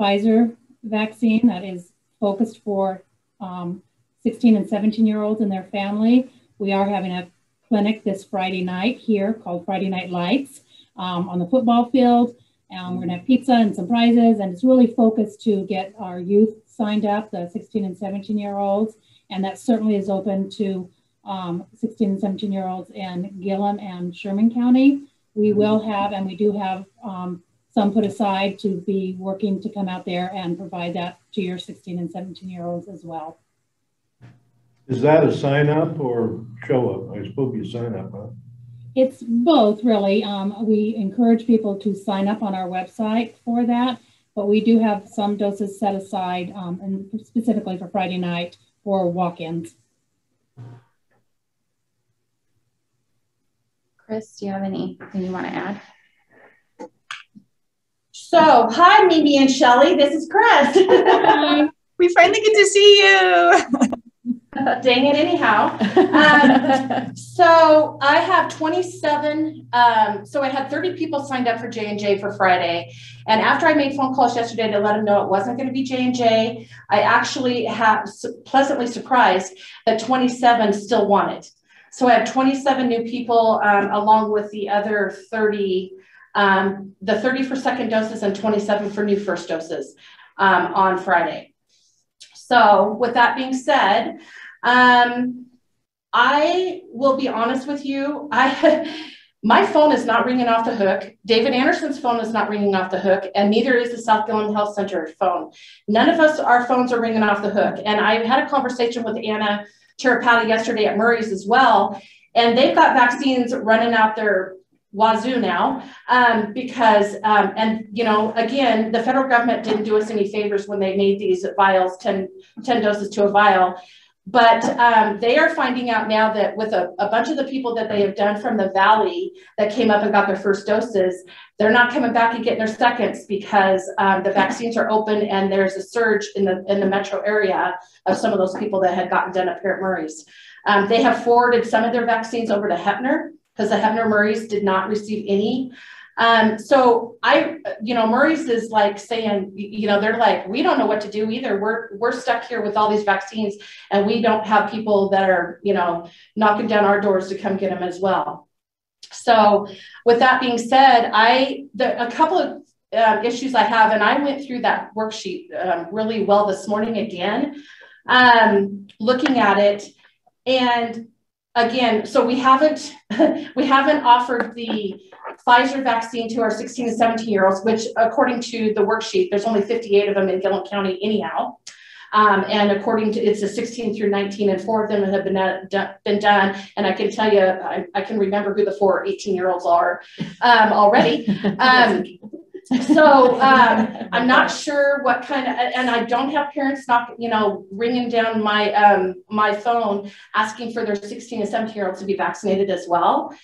Pfizer vaccine that is focused for um, 16 and 17 year olds and their family. We are having a clinic this Friday night here called Friday Night Lights um, on the football field. Um, we're gonna have pizza and some prizes, and it's really focused to get our youth signed up, the 16 and 17 year olds, and that certainly is open to um, 16 and 17 year olds in Gilliam and Sherman County. We will have, and we do have um, some put aside to be working to come out there and provide that to your 16 and 17 year olds as well. Is that a sign up or show up? I suppose you sign up, huh? It's both, really. Um, we encourage people to sign up on our website for that, but we do have some doses set aside, um, and specifically for Friday night for walk-ins. Chris, do you have anything you want to add? So, hi, Mimi and Shelly. This is Chris. we finally get to see you. Dang it, anyhow. Um, so I have 27. Um, so I had 30 people signed up for J and J for Friday, and after I made phone calls yesterday to let them know it wasn't going to be J and J, I actually have pleasantly surprised that 27 still want it. So I have 27 new people, um, along with the other 30, um, the 30 for second doses and 27 for new first doses um, on Friday. So with that being said, um, I will be honest with you. I my phone is not ringing off the hook. David Anderson's phone is not ringing off the hook, and neither is the South Gilliam Health Center phone. None of us, our phones are ringing off the hook. And I had a conversation with Anna Tirapata yesterday at Murray's as well, and they've got vaccines running out their wazoo now um, because um, and you know again the federal government didn't do us any favors when they made these vials 10, 10 doses to a vial but um, they are finding out now that with a, a, bunch of the people that they have done from the valley that came up and got their first doses, they're not coming back and getting their seconds because um, the vaccines are open and there's a surge in the in the metro area of some of those people that had gotten done up here at Murray's. Um, they have forwarded some of their vaccines over to Heppner because the Heppner Murray's did not receive any. Um, so I, you know, Murray's is like saying, you know, they're like, we don't know what to do either. We're we're stuck here with all these vaccines, and we don't have people that are, you know, knocking down our doors to come get them as well. So, with that being said, I the a couple of uh, issues I have, and I went through that worksheet um, really well this morning again, um, looking at it, and again, so we haven't we haven't offered the Pfizer vaccine to our 16 and 17 year olds, which according to the worksheet, there's only 58 of them in Gilliam County anyhow. Um, and according to it's a 16 through 19, and four of them have been, uh, been done. And I can tell you, I, I, can remember who the four 18 year olds are um, already. Um, So um, I'm not sure what kind of, and I don't have parents knock, you know, ringing down my um, my phone asking for their 16 and 17 year olds to be vaccinated as well.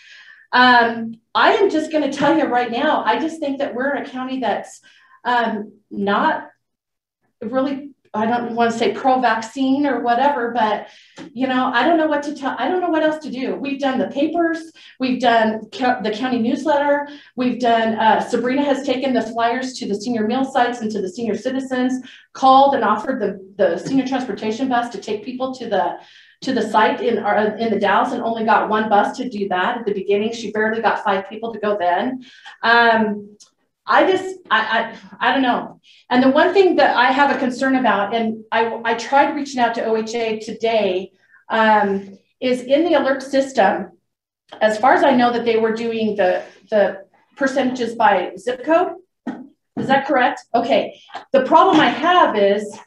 Um, I am just going to tell you right now, I just think that we're in a county that's um, not really I don't want to say pro-vaccine or whatever, but you know, I don't know what to tell. I don't know what else to do. We've done the papers, we've done the county newsletter, we've done. Uh, Sabrina has taken the flyers to the senior meal sites and to the senior citizens, called and offered the the senior transportation bus to take people to the to the site in our in the Dalles and only got one bus to do that at the beginning. She barely got five people to go then. Um, I just, I, I, I don't know. And the one thing that I have a concern about, and I, I tried reaching out to OHA today, um, is in the alert system, as far as I know that they were doing the, the percentages by zip code. Is that correct? Okay. The problem I have is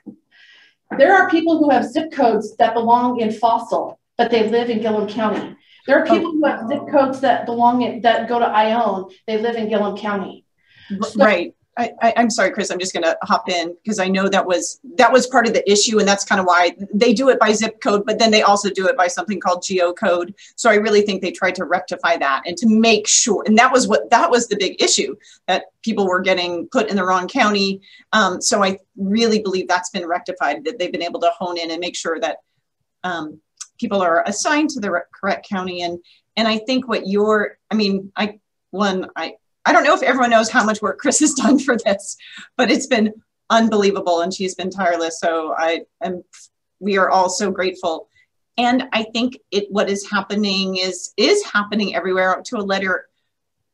there are people who have zip codes that belong in Fossil, but they live in Gilliam County. There are oh. people who have zip codes that belong in, that go to Ione. They live in Gilliam County. So, right. I, I, am sorry, Chris. I'm just going to hop in because I know that was that was part of the issue, and that's kind of why they do it by zip code, but then they also do it by something called geocode. So I really think they tried to rectify that and to make sure, and that was what that was the big issue that people were getting put in the wrong county. Um, so I really believe that's been rectified. That they've been able to hone in and make sure that um, people are assigned to the correct county. And and I think what you're, I mean, I one I I don't know if everyone knows how much work Chris has done for this, but it's been unbelievable and she's been tireless. So I am, we are all so grateful. And I think it, what is happening is, is happening everywhere to a letter,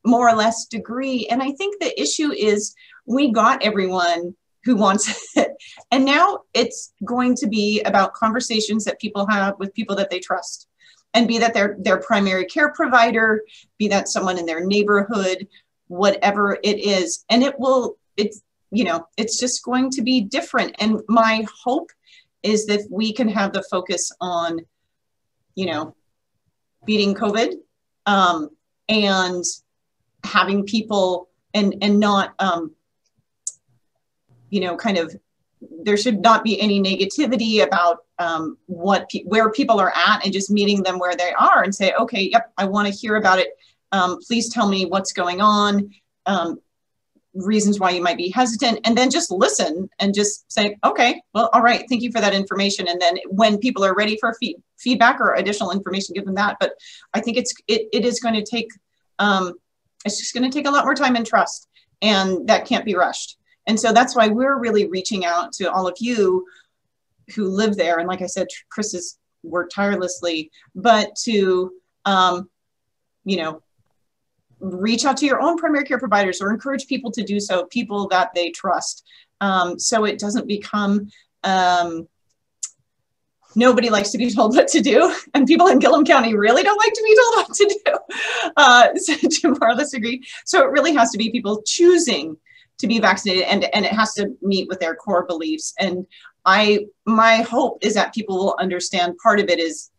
more or less degree. And I think the issue is we got everyone who wants it. And now it's going to be about conversations that people have with people that they trust and be that their their primary care provider, be that someone in their neighborhood, whatever it is. And it will it's you know it's just going to be different. And my hope is that we can have the focus on you know beating covid um, and having people and and not um, you know kind of there should not be any negativity about um, what pe- where people are at and just meeting them where they are and say okay yep i want to hear about it um, please tell me what's going on, um, reasons why you might be hesitant, and then just listen and just say, okay, well, all right, thank you for that information. And then when people are ready for feed, feedback or additional information, give them that. But I think it's it, it is going to take um, it's just going to take a lot more time and trust, and that can't be rushed. And so that's why we're really reaching out to all of you who live there. And like I said, Chris has worked tirelessly, but to um, you know reach out to your own primary care providers or encourage people to do so, people that they trust. Um, so it doesn't become, um, nobody likes to be told what to do. And people in Gilliam County really don't like to be told what to do, uh, so to more agree. So it really has to be people choosing to be vaccinated and, and it has to meet with their core beliefs. And I, my hope is that people will understand part of it is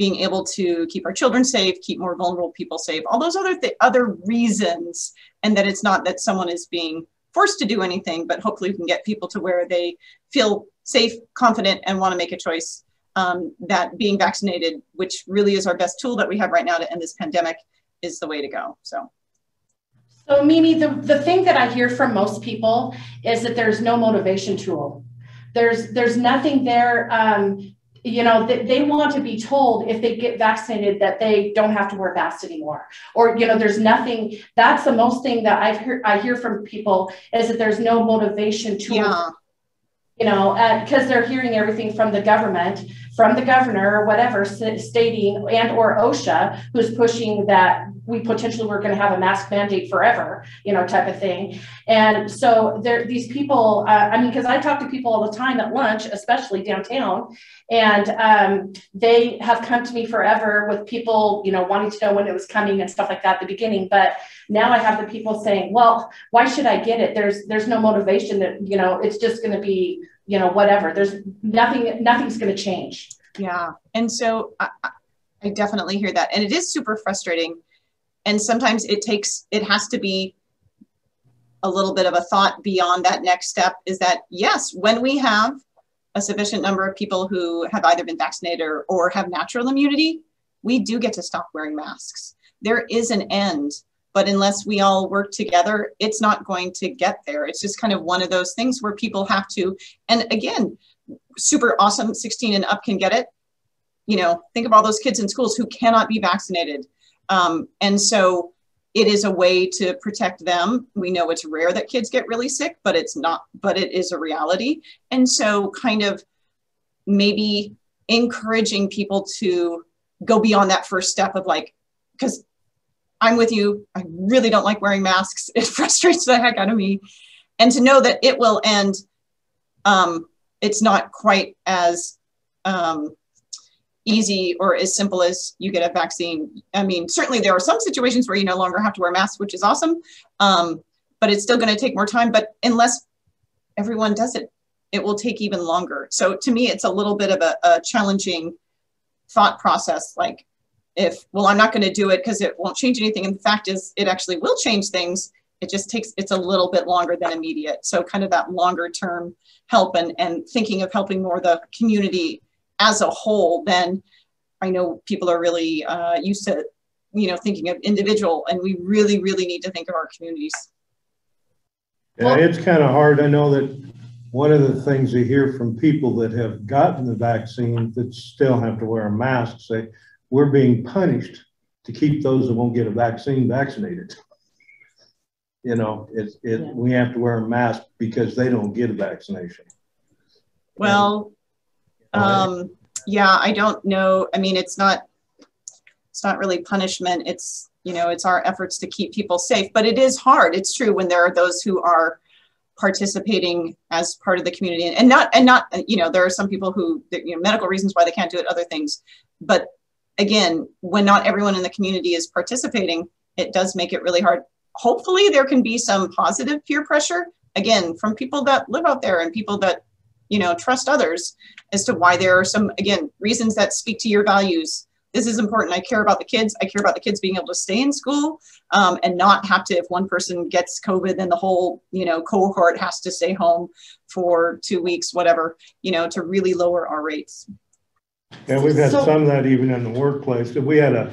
being able to keep our children safe, keep more vulnerable people safe, all those other th- other reasons, and that it's not that someone is being forced to do anything, but hopefully we can get people to where they feel safe, confident, and want to make a choice. Um, that being vaccinated, which really is our best tool that we have right now to end this pandemic, is the way to go. So. So Mimi, the, the thing that I hear from most people is that there's no motivation tool. There's there's nothing there um, you know they, they want to be told if they get vaccinated that they don't have to wear masks anymore or you know there's nothing that's the most thing that i've heard i hear from people is that there's no motivation to yeah. you know because they're hearing everything from the government from the governor or whatever stating and or osha who's pushing that we potentially were going to have a mask mandate forever, you know, type of thing. And so there, these people, uh, I mean, because I talk to people all the time at lunch, especially downtown, and um, they have come to me forever with people, you know, wanting to know when it was coming and stuff like that at the beginning. But now I have the people saying, well, why should I get it? There's there's no motivation that, you know, it's just going to be, you know, whatever. There's nothing, nothing's going to change. Yeah. And so I, I definitely hear that. And it is super frustrating and sometimes it takes it has to be a little bit of a thought beyond that next step is that yes, when we have a sufficient number of people who have either been vaccinated or, have natural immunity, we do get to stop wearing masks. There is an end, but unless we all work together, it's not going to get there. It's just kind of one of those things where people have to, and again, super awesome 16 and up can get it. You know, think of all those kids in schools who cannot be vaccinated. Um, and so it is a way to protect them. We know it's rare that kids get really sick, but it's not, but it is a reality. And so kind of maybe encouraging people to go beyond that first step of like, because I'm with you, I really don't like wearing masks. It frustrates the heck out of me. And to know that it will end, um, it's not quite as um, easy or as simple as you get a vaccine. I mean, certainly there are some situations where you no longer have to wear masks, which is awesome, um, but it's still going to take more time. But unless everyone does it, it will take even longer. So to me, it's a little bit of a, a challenging thought process. Like, if, well, I'm not going to do it because it won't change anything. And the fact is, it actually will change things. It just takes, it's a little bit longer than immediate. So kind of that longer term help and, and thinking of helping more the community as a whole, then I know people are really uh, used to, you know, thinking of individual, and we really, really need to think of our communities. Yeah, it's kind of hard. I know that one of the things you hear from people that have gotten the vaccine that still have to wear a mask say, we're being punished to keep those that won't get a vaccine vaccinated. You know, it's, it, yeah. we have to wear a mask because they don't get a vaccination. Well, um, yeah, I don't know. I mean, it's not, it's not really punishment. It's, you know, it's our efforts to keep people safe, but it is hard. It's true when there are those who are participating as part of the community and not, and not, you know, there are some people who, you know, medical reasons why they can't do it, other things. But again, when not everyone in the community is participating, it does make it really hard. Hopefully there can be some positive peer pressure, again, from people that live out there and people that you know, trust others as to why there are some, again, reasons that speak to your values. This is important. I care about the kids. I care about the kids being able to stay in school um, and not have to, if one person gets COVID, then the whole, you know, cohort has to stay home for two weeks, whatever, you know, to really lower our rates. Yeah, we've had so, some of that even in the workplace. We had a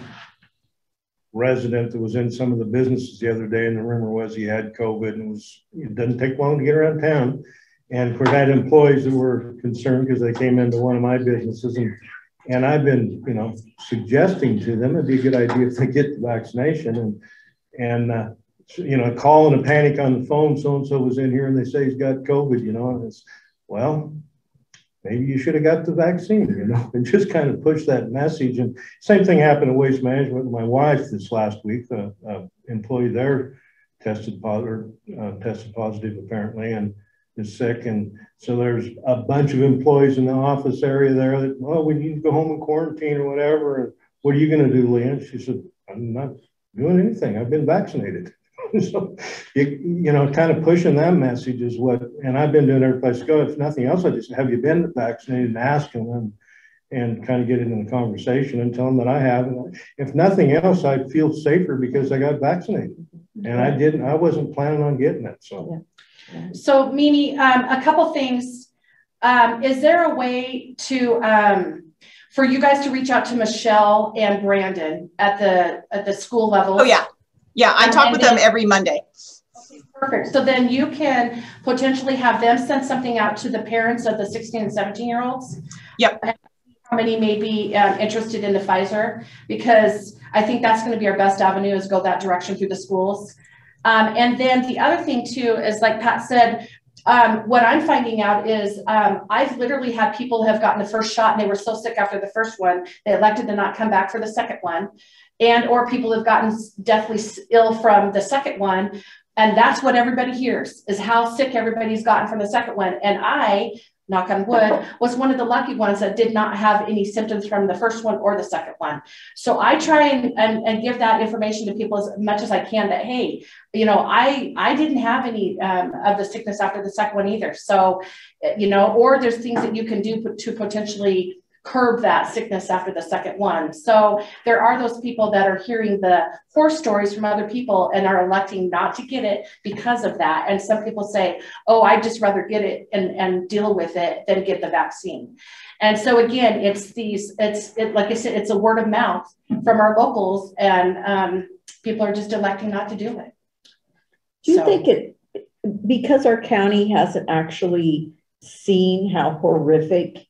resident that was in some of the businesses the other day, and the rumor was he had COVID and it was it doesn't take long to get around town. And course, I had employees that were concerned because they came into one of my businesses and and I've been, you know, suggesting to them it'd be a good idea if they get the vaccination and and uh, you know, calling a panic on the phone. So and so was in here and they say he's got COVID. You know, and it's well, maybe you should have got the vaccine. You know, and just kind of push that message. And same thing happened in waste management. My wife this last week, the uh, employee there tested positive, uh, tested positive apparently, and is sick. And so there's a bunch of employees in the office area there that, well, we need to go home and quarantine or whatever. And what are you going to do, Leanne? She said, I'm not doing anything. I've been vaccinated. so, you, you know, kind of pushing that message is what, and I've been doing every place to go. If nothing else, I just, have you been vaccinated and ask them and, and kind of get into the conversation and tell them that I have. And if nothing else, I feel safer because I got vaccinated and I didn't, I wasn't planning on getting it. So. Yeah. So Mimi, um, a couple things. Um, is there a way to um, for you guys to reach out to Michelle and Brandon at the at the school level? Oh yeah, yeah. I talk with then, them every Monday. Okay, perfect. So then you can potentially have them send something out to the parents of the 16 and 17 year olds. Yep. How many may be um, interested in the Pfizer? Because I think that's going to be our best avenue is go that direction through the schools. Um, and then the other thing too is like Pat said, um, what I'm finding out is um, I've literally had people have gotten the first shot and they were so sick after the first one, they elected to not come back for the second one. And or people have gotten deathly ill from the second one. And that's what everybody hears is how sick everybody's gotten from the second one. And I knock on wood, was one of the lucky ones that did not have any symptoms from the first one or the second one. So I try and, and, and give that information to people as much as I can that, hey, you know, I, I didn't have any um, of the sickness after the second one either. So, you know, or there's things that you can do to potentially curb that sickness after the second one. So there are those people that are hearing the horror stories from other people and are electing not to get it because of that. And some people say, oh, I'd just rather get it and, and deal with it than get the vaccine. And so again, it's these, it's it, like I said, it's a word of mouth from our locals and um, people are just electing not to do it. Do you So- think it, because our county hasn't actually seen how horrific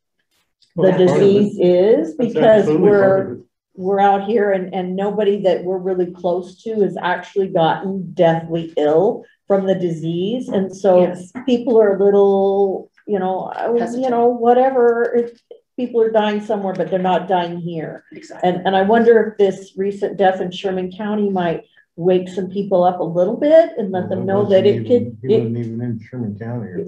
the Well, part of it. disease is, because absolutely part of we're, we're out here and, and nobody that we're really close to has actually gotten deathly ill from the disease. And so Yes. people are a little, you know, I was, you know, whatever, it, people are dying somewhere, but they're not dying here. Exactly. And, and I wonder if this recent death in Sherman County might wake some people up a little bit and let them know that it wasn't could, even- He it, wasn't even in Sherman County.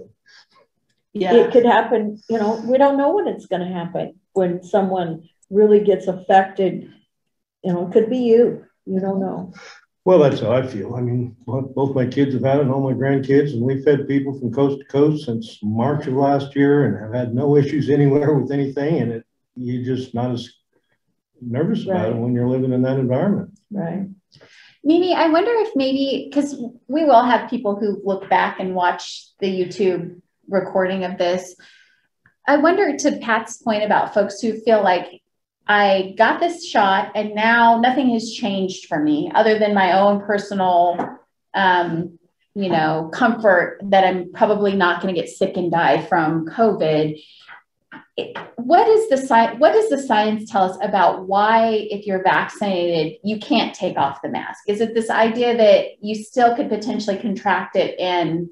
Or- it could happen, you know, we don't know when it's gonna happen, when someone really gets affected. You know, it could be you, you don't know. Well, that's how I feel. I mean, both both my kids have had it, and all my grandkids, and we fed people from coast to coast since March of last year and have had no issues anywhere with anything, and it, you're just not as nervous about it when you're living in that environment. Right. Mimi, I wonder if maybe, because we will have people who look back and watch the YouTube recording of this. I wonder to Pat's point about folks who feel like I got this shot and now nothing has changed for me other than my own personal, um, you know, comfort that I'm probably not going to get sick and die from COVID. What is the sci- what does the science tell us about why, if you're vaccinated, you can't take off the mask? Is it this idea that you still could potentially contract it and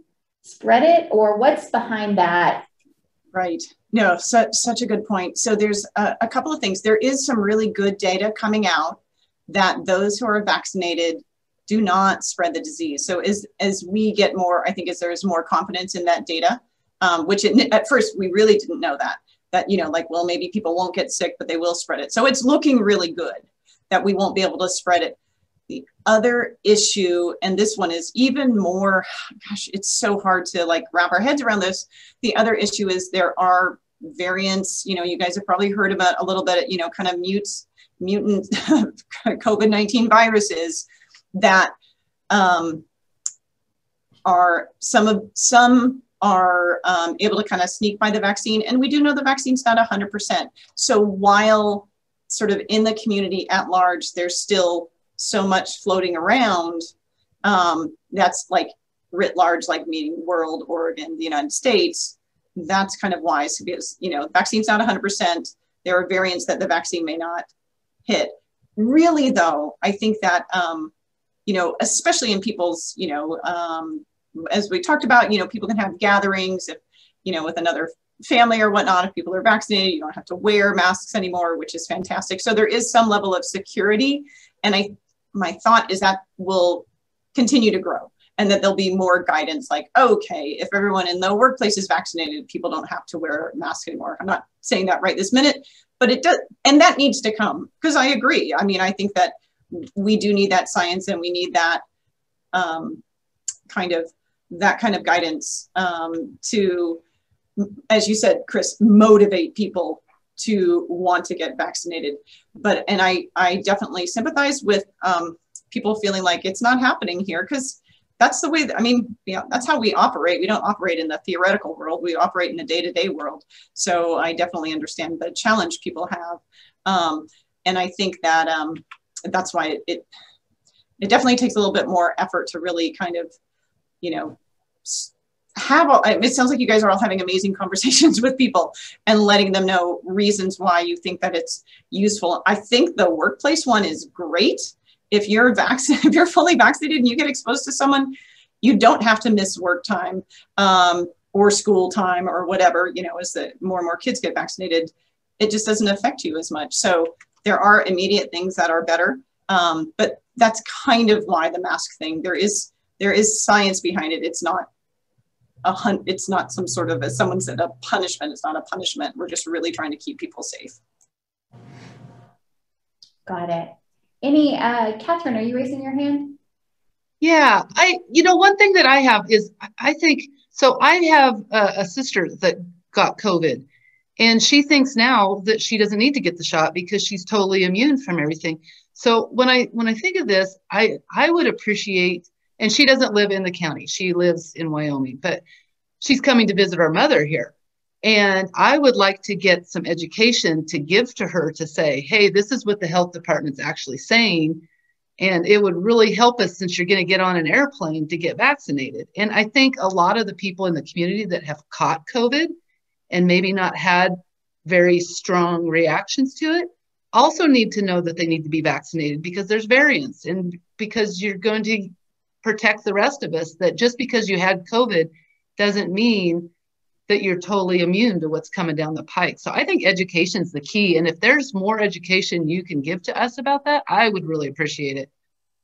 spread it, or what's behind that? Right. No, such such a good point. So there's a, a couple of things. There is some really good data coming out that those who are vaccinated do not spread the disease. So as as we get more, I think as there is more confidence in that data, um, which it, at first we really didn't know that. That you know, like well, maybe people won't get sick, but they will spread it. So it's looking really good that we won't be able to spread it. The other issue, and this one is even more, gosh, it's so hard to like wrap our heads around this. The other issue is there are variants, you know, you guys have probably heard about a little bit, you know, kind of mutes, mutant COVID 19 viruses that um, are some of some are um, able to kind of sneak by the vaccine. And we do know the vaccine's not 100%. So while sort of in the community at large, there's still so much floating around um, that's like writ large, like meaning world, Oregon, the United States. That's kind of wise because, you know, vaccine's not 100%. There are variants that the vaccine may not hit. Really, though, I think that, um, you know, especially in people's, you know, um, as we talked about, you know, people can have gatherings if, you know, with another family or whatnot. If people are vaccinated, you don't have to wear masks anymore, which is fantastic. So there is some level of security. And I, my thought is that will continue to grow and that there'll be more guidance like, okay, if everyone in the workplace is vaccinated, people don't have to wear a mask anymore. I'm not saying that right this minute, but it does, and that needs to come because I agree. I mean, I think that we do need that science and we need that um, kind of that kind of guidance um, to, as you said, Chris, motivate people to want to get vaccinated. But and I I definitely sympathize with um, people feeling like it's not happening here because that's the way that, I mean, know, that's how we operate. We don't operate in the theoretical world. We operate in the day-to-day world. So I definitely understand the challenge people have. Um, and I think that um, that's why it, it definitely takes a little bit more effort to really kind of, you know, have all, it sounds like you guys are all having amazing conversations with people and letting them know reasons why you think that it's useful. I think the workplace one is great if you're vaccinated, if you're fully vaccinated and you get exposed to someone, you don't have to miss work time um, or school time or whatever, you know, as the more and more kids get vaccinated, it just doesn't affect you as much. So there are immediate things that are better. Um, but that's kind of why the mask thing, there is, there is science behind it. It's not a hunt, it's not some sort of, as someone said, a punishment. It's not a punishment. We're just really trying to keep people safe. Got it. Any, uh, Catherine, are you raising your hand? Yeah, I, you know, one thing that I have is I think, so I have a, a sister that got COVID And she thinks now that she doesn't need to get the shot because she's totally immune from everything. So when I when I think of this, I I would appreciate and she doesn't live in the county. She lives in Wyoming, but she's coming to visit our mother here. And I would like to get some education to give to her to say, hey, this is what the health department's actually saying. And it would really help us since you're going to get on an airplane to get vaccinated. And I think a lot of the people in the community that have caught COVID and maybe not had very strong reactions to it also need to know that they need to be vaccinated because there's variants and because you're going to protect the rest of us that just because you had COVID doesn't mean that you're totally immune to what's coming down the pike. So I think education is the key. And if there's more education you can give to us about that, I would really appreciate it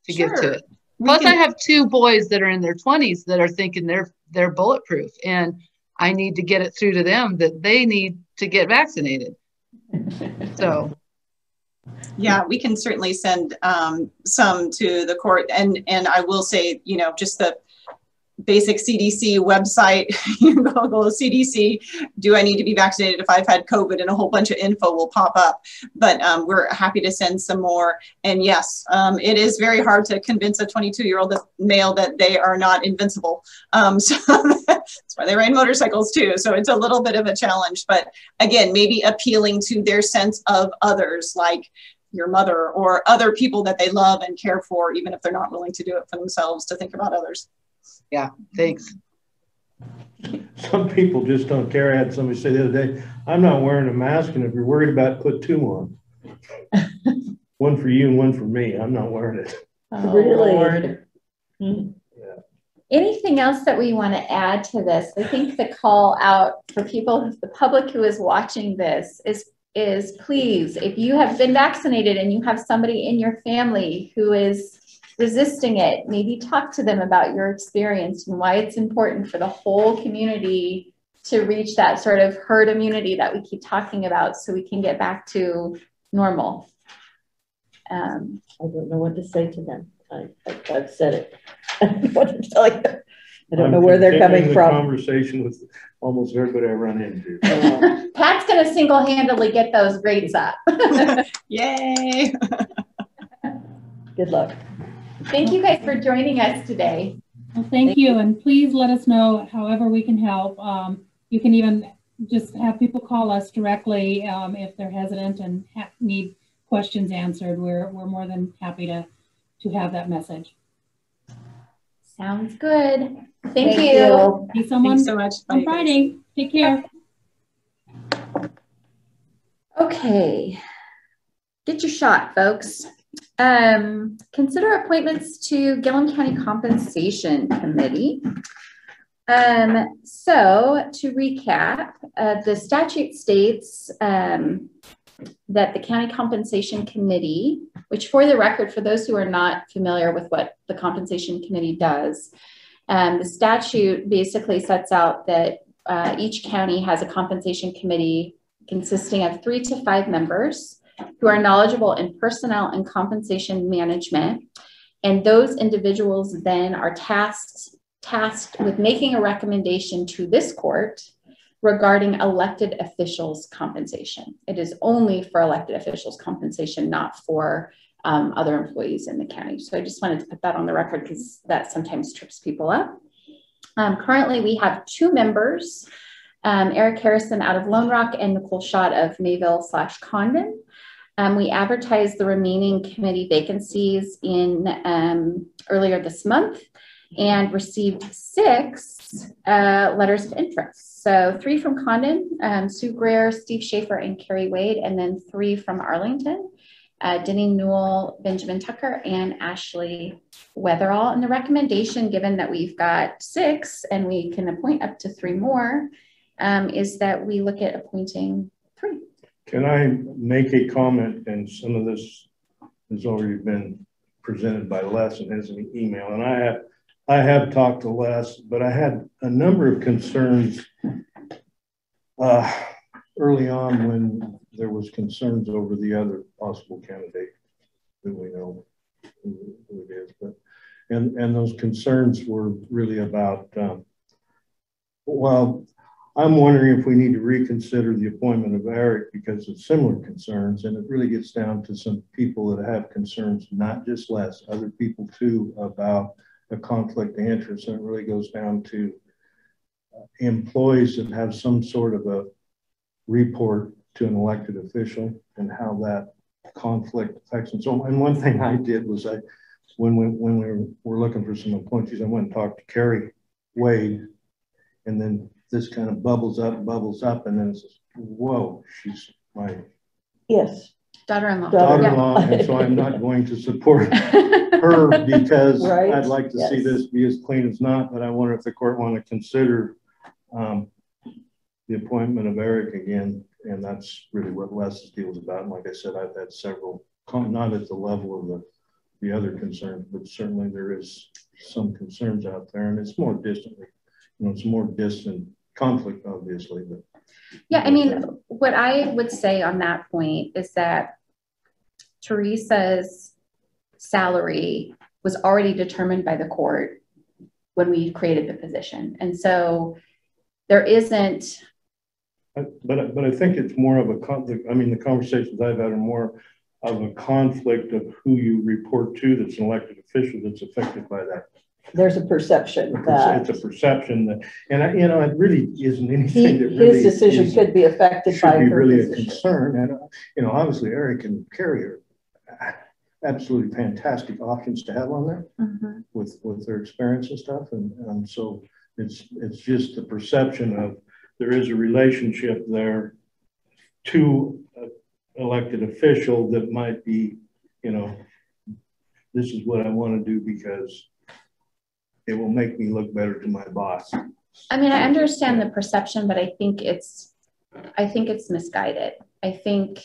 to sure. give to it. Plus, can... I have two boys that are in their 20s that are thinking they're they're bulletproof, and I need to get it through to them that they need to get vaccinated. So yeah, we can certainly send um, some to the court, and and I will say, you know, just the basic CDC website, Google CDC, do I need to be vaccinated if I've had COVID and a whole bunch of info will pop up. But um, we're happy to send some more. And yes, um, it is very hard to convince a 22 year old male that they are not invincible. Um, so that's why they ride motorcycles too. So it's a little bit of a challenge, but again, maybe appealing to their sense of others, like your mother or other people that they love and care for, even if they're not willing to do it for themselves, to think about others. Yeah, thanks. Some people just don't care. I had somebody say the other day, I'm not wearing a mask, and if you're worried about it, put two on. one for you and one for me. I'm not wearing it. Oh, really? Anything else that we want to add to this? I think the call out for people, the public who is watching this is is please, if you have been vaccinated and you have somebody in your family who is resisting it, maybe talk to them about your experience and why it's important for the whole community to reach that sort of herd immunity that we keep talking about so we can get back to normal. Um, I don't know what to say to them. I, I, have said it. I don't know to tell you. I don't I'm know where they're coming the from. Conversation with almost everybody I run into. Pat's going to single-handedly get those grades up. Yay! Good luck. Thank you guys for joining us today. Well, thank, thank you. you. And please let us know however we can help. Um, you can even just have people call us directly um, if they're hesitant and need questions answered. We're, we're more than happy to, to have that message. Sounds good. Thank, Thank you. you. See someone Thanks so much. on Friday. Take care. Okay. Get your shot, folks. Um, consider appointments to Gilliam County Compensation Committee. Um, so to recap, uh, the statute states um, that the County Compensation Committee, which for the record, for those who are not familiar with what the Compensation Committee does, um, the statute basically sets out that uh, each county has a compensation committee consisting of three to five members who are knowledgeable in personnel and compensation management. And those individuals then are tasked, tasked with making a recommendation to this court regarding elected officials' compensation. It is only for elected officials' compensation, not for um, other employees in the county. So I just wanted to put that on the record because that sometimes trips people up. Um, currently, we have two members, um, Eric Harrison out of Lone Rock and Nicole Schott of Mayville slash Condon. Um, we advertised the remaining committee vacancies in um, earlier this month and received six uh, letters of interest. So three from Condon, um, Sue Greer, Steve Schaefer, and Carrie Wade, and then three from Arlington, uh, Denny Newell, Benjamin Tucker, and Ashley Weatherall. And the recommendation, given that we've got six and we can appoint up to three more, um, is that we look at appointing three. Can I make a comment? And some of this has already been presented by Les in his email. And I have, I have talked to Les, but I had a number of concerns uh, early on when there was concerns over the other possible candidate that we know who, it is. But and and those concerns were really about um, well, I'm wondering if we need to reconsider the appointment of Eric because of similar concerns. And it really gets down to some people that have concerns, not just Les, other people too, about a conflict of interest. And it really goes down to uh, employees that have some sort of a report to an elected official and how that conflict affects them. So, and one thing I did was I, when we, when we were looking for some appointees, I went and talked to Kerry Wade and then this kind of bubbles up, bubbles up, and then it's, whoa, she's my Yes. Daughter-in-law. daughter-in-law, and so I'm not going to support her because Right, I'd like to see this be as clean as not, but I wonder if the court want to consider um, the appointment of Eric again, and that's really what Les's deal is about. And like I said, I've had several, con- not at the level of the, the other concerns, but certainly there is some concerns out there, and it's more distantly, you know, it's more distant conflict, obviously, but Yeah, I mean, what I would say on that point is that Teresa's salary was already determined by the court when we created the position. And so there isn't, But, but I think it's more of a conflict, I mean, the conversations I've had are more of a conflict of who you report to that's an elected official that's affected by that. There's a perception that It's a perception that, and I, you know, it really isn't he, anything that really. his decision is- could be affected by Should be her really a position. concern, and, uh, you know, obviously Eric and Carrie are absolutely fantastic options to have on there with, with their experience and stuff, and, and so it's, it's just the perception of, there is a relationship there to an elected official that might be, you know, this is what I want to do because it will make me look better to my boss. I mean, I understand the perception, but I think it's, I think it's misguided. I think,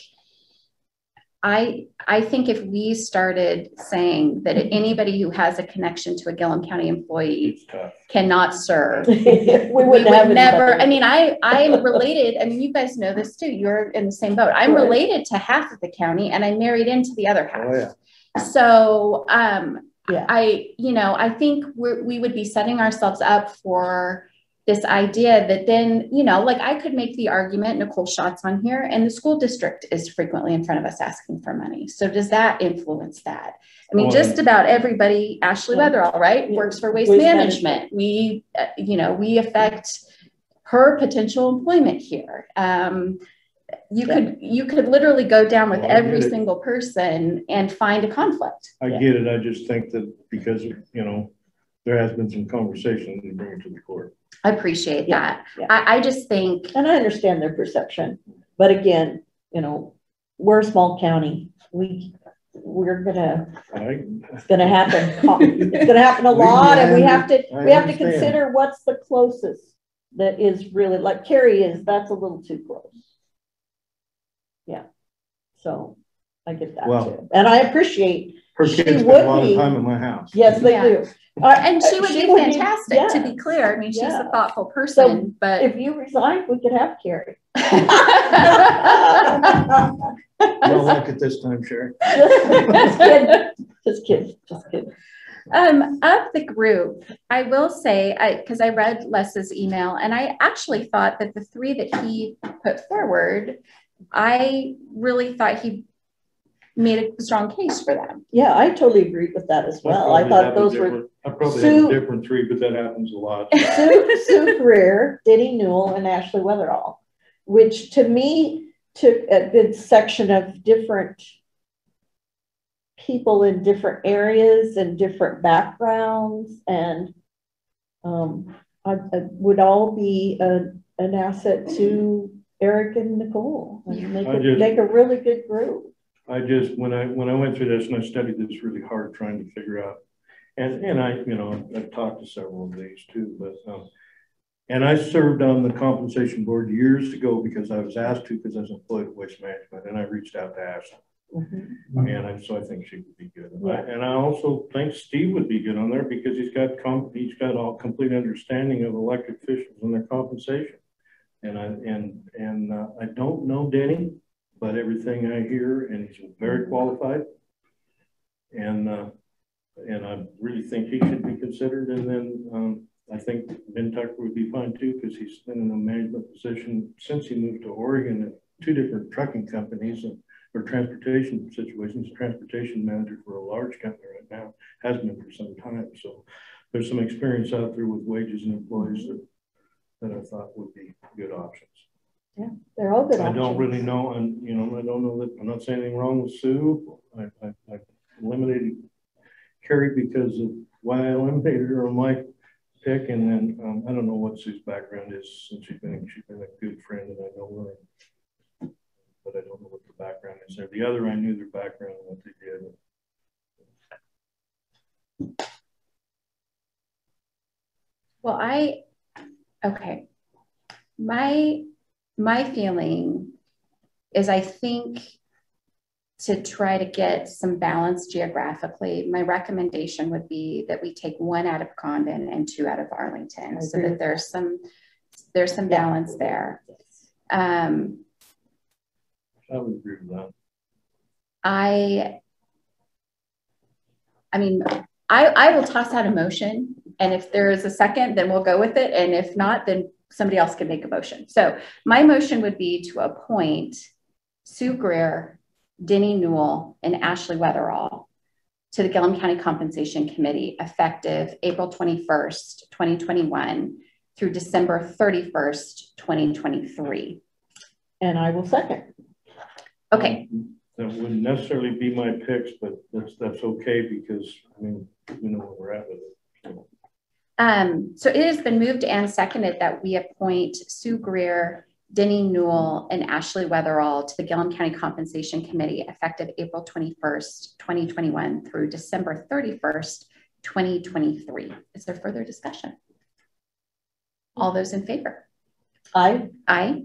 I, I think if we started saying that anybody who has a connection to a Gilliam County employee cannot serve, We we wouldn't have never, anybody. I mean, I, I'm related, I mean, you guys know this too, you're in the same boat. I'm related to half of the county and I married into the other half. Oh, yeah. So, um, Yeah. I, you know, I think we're, we would be setting ourselves up for this idea that then, you know, like I could make the argument, Nicole Schatz on here, and the school district is frequently in front of us asking for money. So does that influence that? I mean, Well, just about everybody, Ashley Yeah. Weatherall, right, Yeah. works for waste Waste management. We, uh, you know, we affect her potential employment here. Um, you Yeah. could, you could literally go down with oh, Well, every single person and find a conflict. I Yeah. get it, I just think that because, you know, there has been some conversation to bring it to the court. I appreciate Yeah, that. yeah. I, I just think, And I understand their perception, but again, you know, we're a small county. We, we're gonna, I, it's gonna happen. It's gonna happen a lot and we have to, I we have to consider what's the closest that is really, like Carrie is, that's a little too close. Yeah, so I get that Well- too. And I appreciate, her She kids spend a lot be. of time in my house. yes, they Yeah. do. Uh, and she would be fantastic, to yeah. be clear. I mean, she's Yeah. a thoughtful person, but. If you resign, we could have Carrie. No luck at this time, Sherry. Just kidding, just kidding, just kidding. Um, of the group, I will say, I, because I read Les's email and I actually thought that the three that he put forward, I really thought he made a strong case for them. Yeah, I totally agreed with that as well. I probably thought those were different- I probably have Sue- a different three, but that happens a lot. Sue, Sue Greer, Denny Newell, and Ashley Weatherall, which to me took a good section of different people in different areas and different backgrounds and um, I, I would all be a, an asset to Eric and Nicole and make, I a, just- make a really good group. I just, when I, when I went through this and I studied this really hard, trying to figure out, and, and I, you know, I've talked to several of these too, but, um, and I served on the compensation board years ago because I was asked to, because I was employed at Waste Management, and I reached out to Ashley. And I, so I think she would be good. And I- And I also think Steve would be good on there because he's got com, he's got all complete understanding of elected officials and their compensation. And I, and, and uh, I don't know Denny, but everything I hear, and he's very qualified. And, uh, and I really think he should be considered. And then, um, I think Ben Tucker would be fine too, because he's been in a management position since he moved to Oregon at two different trucking companies and or transportation situations, transportation manager for a large company right now, has been for some time. So there's some experience out there with wages and employees that, that I thought would be good options. Yeah, they're all good I options. don't really know, and you know, I don't know that, I'm not saying anything wrong with Sue. I, I, I eliminated Carrie because of why I eliminated her on my pick. And then, um, I don't know what Sue's background is since she's been, she's been a good friend and I know her. But I don't know what the background is there. The other, I knew their background and what they did. Well, I, okay. My, my feeling is I think to try to get some balance geographically, my recommendation would be that we take one out of Condon and two out of Arlington so that there's some, there's some balance there. Um, I would agree with that. I, I mean, I, I will toss out a motion and if there is a second, then we'll go with it. And if not, then somebody else can make a motion. So my motion would be to appoint Sue Greer, Denny Newell, and Ashley Weatherall to the Gilliam County Compensation Committee effective April 21st, 2021 through December 31st, 2023. And I will second. Okay. That wouldn't necessarily be my picks, but that's, that's okay because, I mean, we know where we're at with it. So. Um, so it has been moved and seconded that we appoint Sue Greer, Denny Newell, and Ashley Weatherall to the Gilliam County Compensation Committee effective April 21st, 2021 through December 31st, 2023. Is there further discussion? All those in favor? Aye. Aye.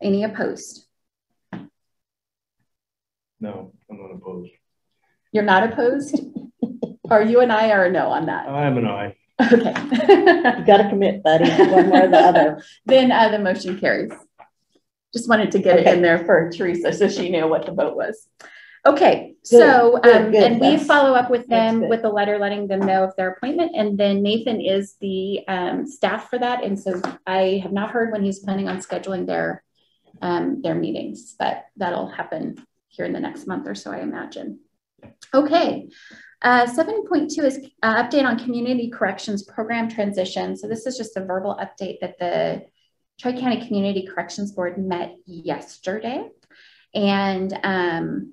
Any opposed? No, I'm not opposed. You're not opposed? Are you and I are a no on that? I'm an aye. Okay. You gotta commit, buddy, one way or the other. Then uh, the motion carries. Just wanted to get it in there for Teresa so she knew what the vote was. Okay, Good, so, good, um, good. and we That's- follow up with them with a letter letting them know of their appointment. And then Nathan is the, um, staff for that. And so I have not heard when he's planning on scheduling their, um, their meetings, but that'll happen here in the next month or so, I imagine. Okay, uh, seven point two is uh, update on community corrections program transition. So this is just a verbal update that the Tri-County Community Corrections Board met yesterday. And um,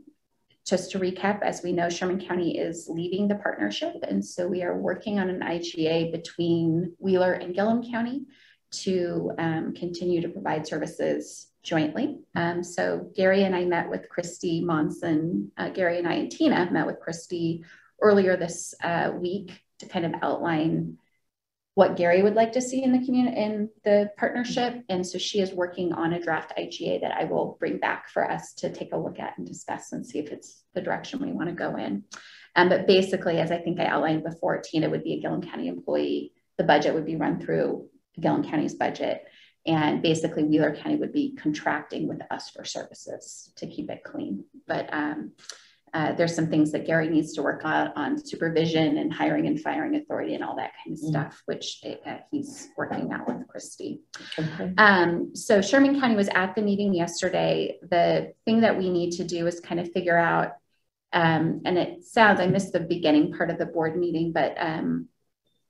just to recap, as we know, Sherman County is leaving the partnership. And so we are working on an IGA between Wheeler and Gilliam County to um, continue to provide services jointly. Um, so Gary and I met with Christy Monson. Uh, Gary and I and Tina met with Christy earlier this uh, week to kind of outline what Gary would like to see in the community in the partnership. And so she is working on a draft IGA that I will bring back for us to take a look at and discuss and see if it's the direction we want to go in. Um, but basically, as I think I outlined before, Tina would be a Gilliam County employee. The budget would be run through Gilliam County's budget. And basically, Wheeler County would be contracting with us for services to keep it clean. But um, uh, there's some things that Gary needs to work on on supervision and hiring and firing authority and all that kind of Mm. stuff, which uh, he's working out with Christy. Okay. Um, so Sherman County was at the meeting yesterday. The thing that we need to do is kind of figure out, um, and it sounds, I missed the beginning part of the board meeting, but um,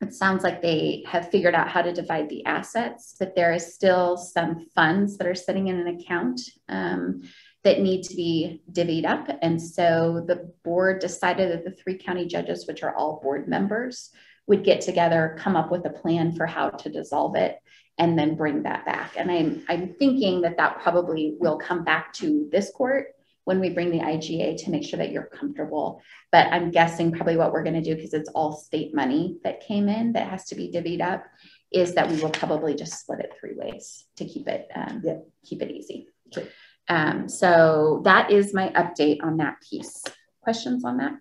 it sounds like they have figured out how to divide the assets, but there is still some funds that are sitting in an account um, that need to be divvied up. And so the board decided that the three county judges, which are all board members, would get together, come up with a plan for how to dissolve it, and then bring that back. And I'm, I'm thinking that that probably will come back to this court when we bring the IGA to make sure that you're comfortable. But I'm guessing probably what we're going to do, because it's all state money that came in that has to be divvied up, is that we will probably just split it three ways to keep it um, Yeah. keep it easy. Um, so that is my update on that piece. Questions on that?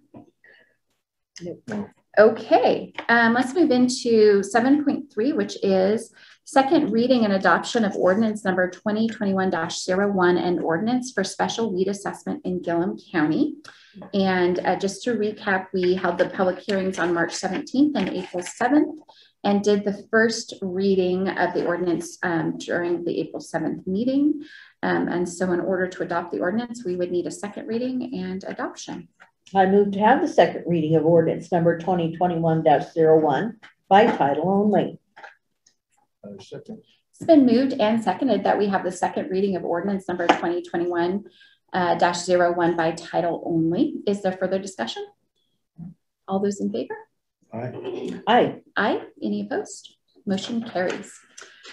Okay, um, let's move into 7.3, which is second reading and adoption of ordinance number 2021-01 and ordinance for special weed assessment in Gilliam County. And uh, just to recap, we held the public hearings on March 17th and April 7th. and did the first reading of the ordinance um, during the April 7th meeting. Um, and so in order to adopt the ordinance, we would need a second reading and adoption. I move to have the second reading of ordinance number twenty twenty-one one by title only. Second. It's been moved and seconded that we have the second reading of ordinance number 2021 uh, dash zero one by title only. Is there further discussion? All those in favor? Aye. Aye. Aye. Any opposed? Motion carries.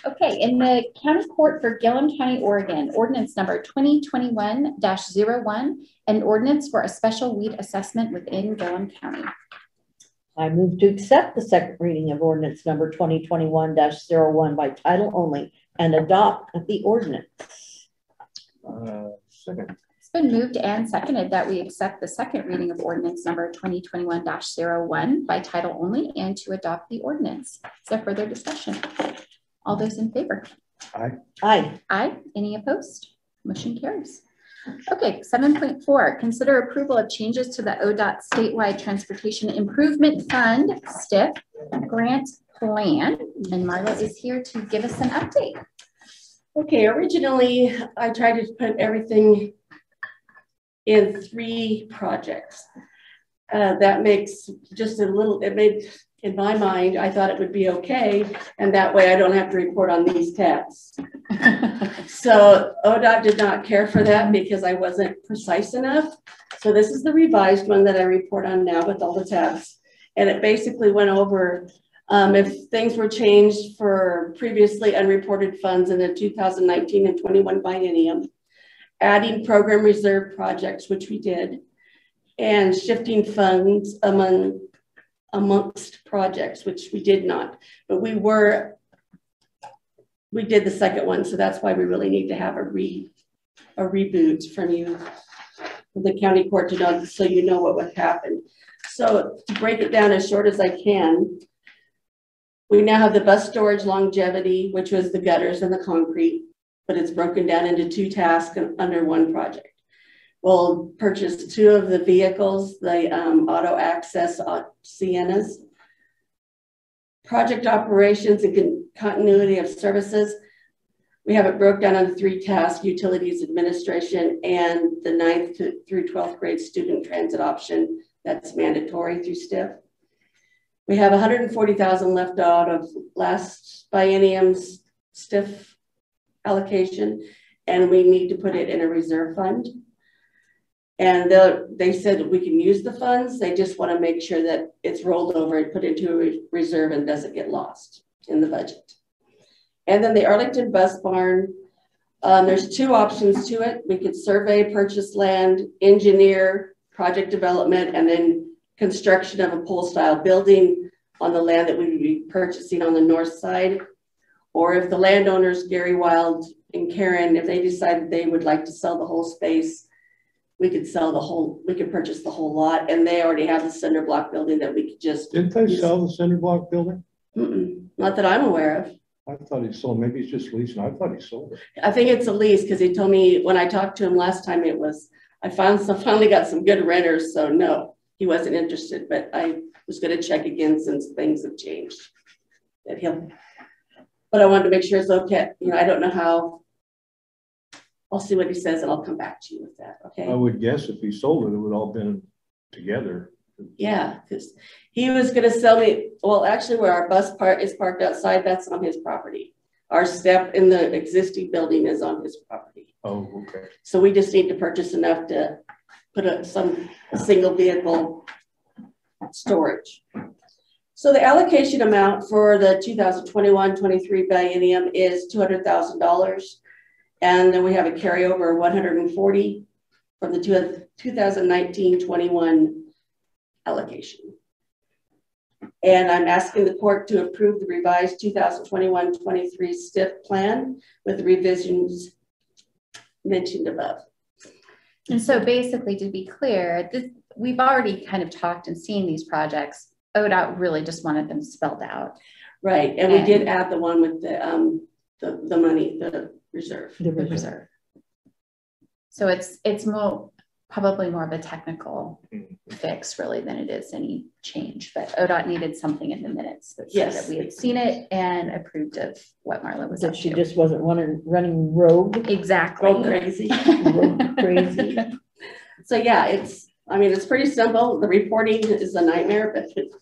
Okay, in the county court for Gilliam County, Oregon, ordinance number 2021-01, an ordinance for a special weed assessment within Gilliam County. I move to accept the second reading of ordinance number twenty twenty-one one by title only and adopt the ordinance. Uh, second. It's been moved and seconded that we accept the second reading of ordinance number 2021-01 by title only and to adopt the ordinance. Is there further discussion? All those in favor? Aye. Aye. Aye. Any opposed? Motion carries. Okay, 7.4, consider approval of changes to the ODOT statewide transportation improvement fund STIF grant plan. And Marla is here to give us an update. Okay, originally I tried to put everything in three projects. Uh, that makes just a little, it made, in my mind, I thought it would be okay. And that way I don't have to report on these tabs. so ODOT did not care for that because I wasn't precise enough. So this is the revised one that I report on now with all the tabs. And it basically went over um, if things were changed for previously unreported funds in the 2019 and 21 biennium, adding program reserve projects, which we did, and shifting funds among amongst projects, which we did not. But we were, we did the second one, so that's why we really need to have a re a reboot from you, from the county court to know so you know what would happen. So to break it down as short as I can, we now have the bus storage longevity, which was the gutters and the concrete, but it's broken down into two tasks under one project. We'll purchase two of the vehicles, the um, auto access Siennas. Project operations and continuity of services. We have it broke down into three tasks, utilities administration and the ninth to, through 12th grade student transit option that's mandatory through STIF. We have 140,000 left out of last biennium's STIF allocation, and we need to put it in a reserve fund. And they said we can use the funds. They just want to make sure that it's rolled over and put into a re reserve and doesn't get lost in the budget. And then the Arlington Bus Barn, um, there's two options to it. We could survey, purchase land, engineer, project development, and then construction of a pole style building on the land that we would be purchasing on the north side. Or if the landowners, Gary Wild and Karen, if they decided they would like to sell the whole space, we could sell the whole, we could purchase the whole lot, and they already have the cinder block building that we could just. Didn't they use. sell the cinder block building? Mm -mm, not that I'm aware of. I thought he sold, maybe he's just leasing. I thought he sold it. I think it's a lease because he told me when I talked to him last time, it was, I found some, finally got some good renters. So no, he wasn't interested, but I was going to check again since things have changed. That he'll, but I wanted to make sure it's okay. You know, I don't know how I'll see what he says and I'll come back to you with that. Okay. I would guess if he sold it, it would all been together. Yeah, because he was going to sell me. Well, actually, where our bus part is parked outside, that's on his property. Our step in the existing building is on his property. Oh, okay. So we just need to purchase enough to put a, some single vehicle storage. So the allocation amount for the 2021-23 biennium is $200,000. And then we have a carryover 140 from the 2019-21 allocation. And I'm asking the court to approve the revised 2021-23 STIF plan with the revisions mentioned above. And so basically, to be clear, this, we've already kind of talked and seen these projects. ODOT really just wanted them spelled out. Right, and, and we did add the one with the um, the, the money, the reserve. The reserve. So it's it's more probably more of a technical mm-hmm. fix really than it is any change. But ODOT needed something in the minutes that said Yes. that we had seen it and approved of what Marla was up That she to. just wasn't running, running rogue, Exactly. Go crazy. rogue crazy. So yeah, it's, I mean, it's pretty simple. The reporting is a nightmare, but it-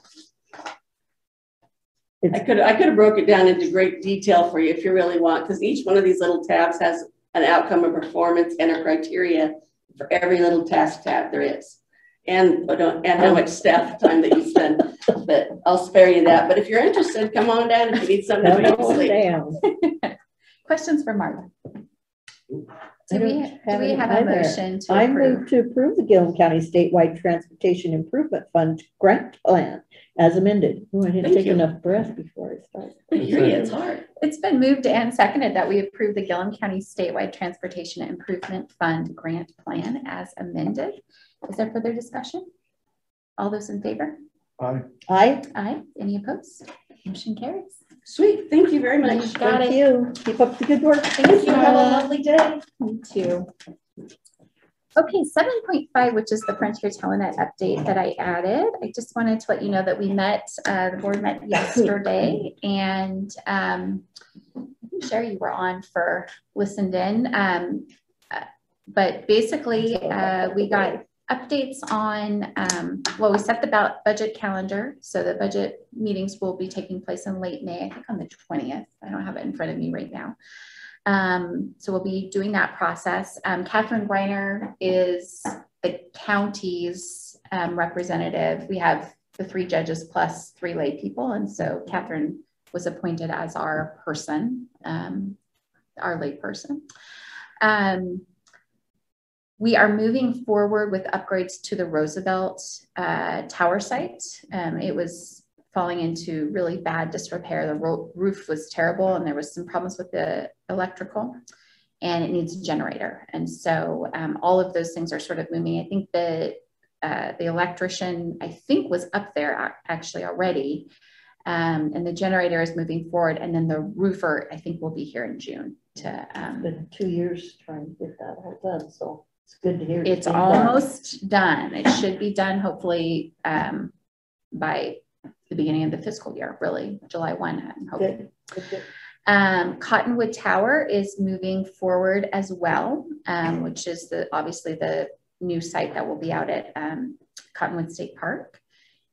I could, I could have broke it down into great detail for you if you really want, because each one of these little tabs has an outcome of performance and a criteria for every little task tab there is. And, and how much staff time that you spend, but I'll spare you that. But if you're interested, come on down if you need something to No, put you to no, sleep. down. Questions for Marla? I Do we, don't do we have a either. motion to I approve? move to approve the Gilliam County Statewide Transportation Improvement Fund Grant Plan as amended. Oh, I didn't Thank take you. enough breath before I started. Three, it's hard. It's been moved and seconded that we approve the Gilliam County Statewide Transportation Improvement Fund Grant Plan as amended. Is there further discussion? All those in favor? Aye. Aye, Aye. Any opposed? Motion carries. Sweet, thank you very much. You got thank it. you. Keep up the good work. Thank you. Have a lovely day. You too. Okay, seven point five, which is the Frontier Telenet update that I added. I just wanted to let you know that we met, uh, the board met yesterday and, um, I think Sherry, you were on for listened in. Um, uh, but basically, uh, we got updates on, um, well, we set the budget calendar. So the budget meetings will be taking place in late May, I think on the twentieth. I don't have it in front of me right now. Um, so we'll be doing that process. Um, Catherine Greiner is the county's um, representative. We have the three judges plus three lay people. And so Catherine was appointed as our person, um, our lay person. Um, we are moving forward with upgrades to the Roosevelt uh, tower site. Um, it was falling into really bad disrepair. The ro- roof was terrible and there was some problems with the electrical and it needs a generator. And so um, all of those things are sort of moving. I think the, uh, the electrician, I think was up there actually already. Um, and the generator is moving forward. And then the roofer, I think will be here in June to, um, two years trying to get that all done, so it's good to hear. it's being done. almost done. It should be done hopefully um, by the beginning of the fiscal year, really, July 1, I'm hoping. Good, good, good. Um, Cottonwood Tower is moving forward as well, um, which is the obviously the new site that will be out at um, Cottonwood State Park.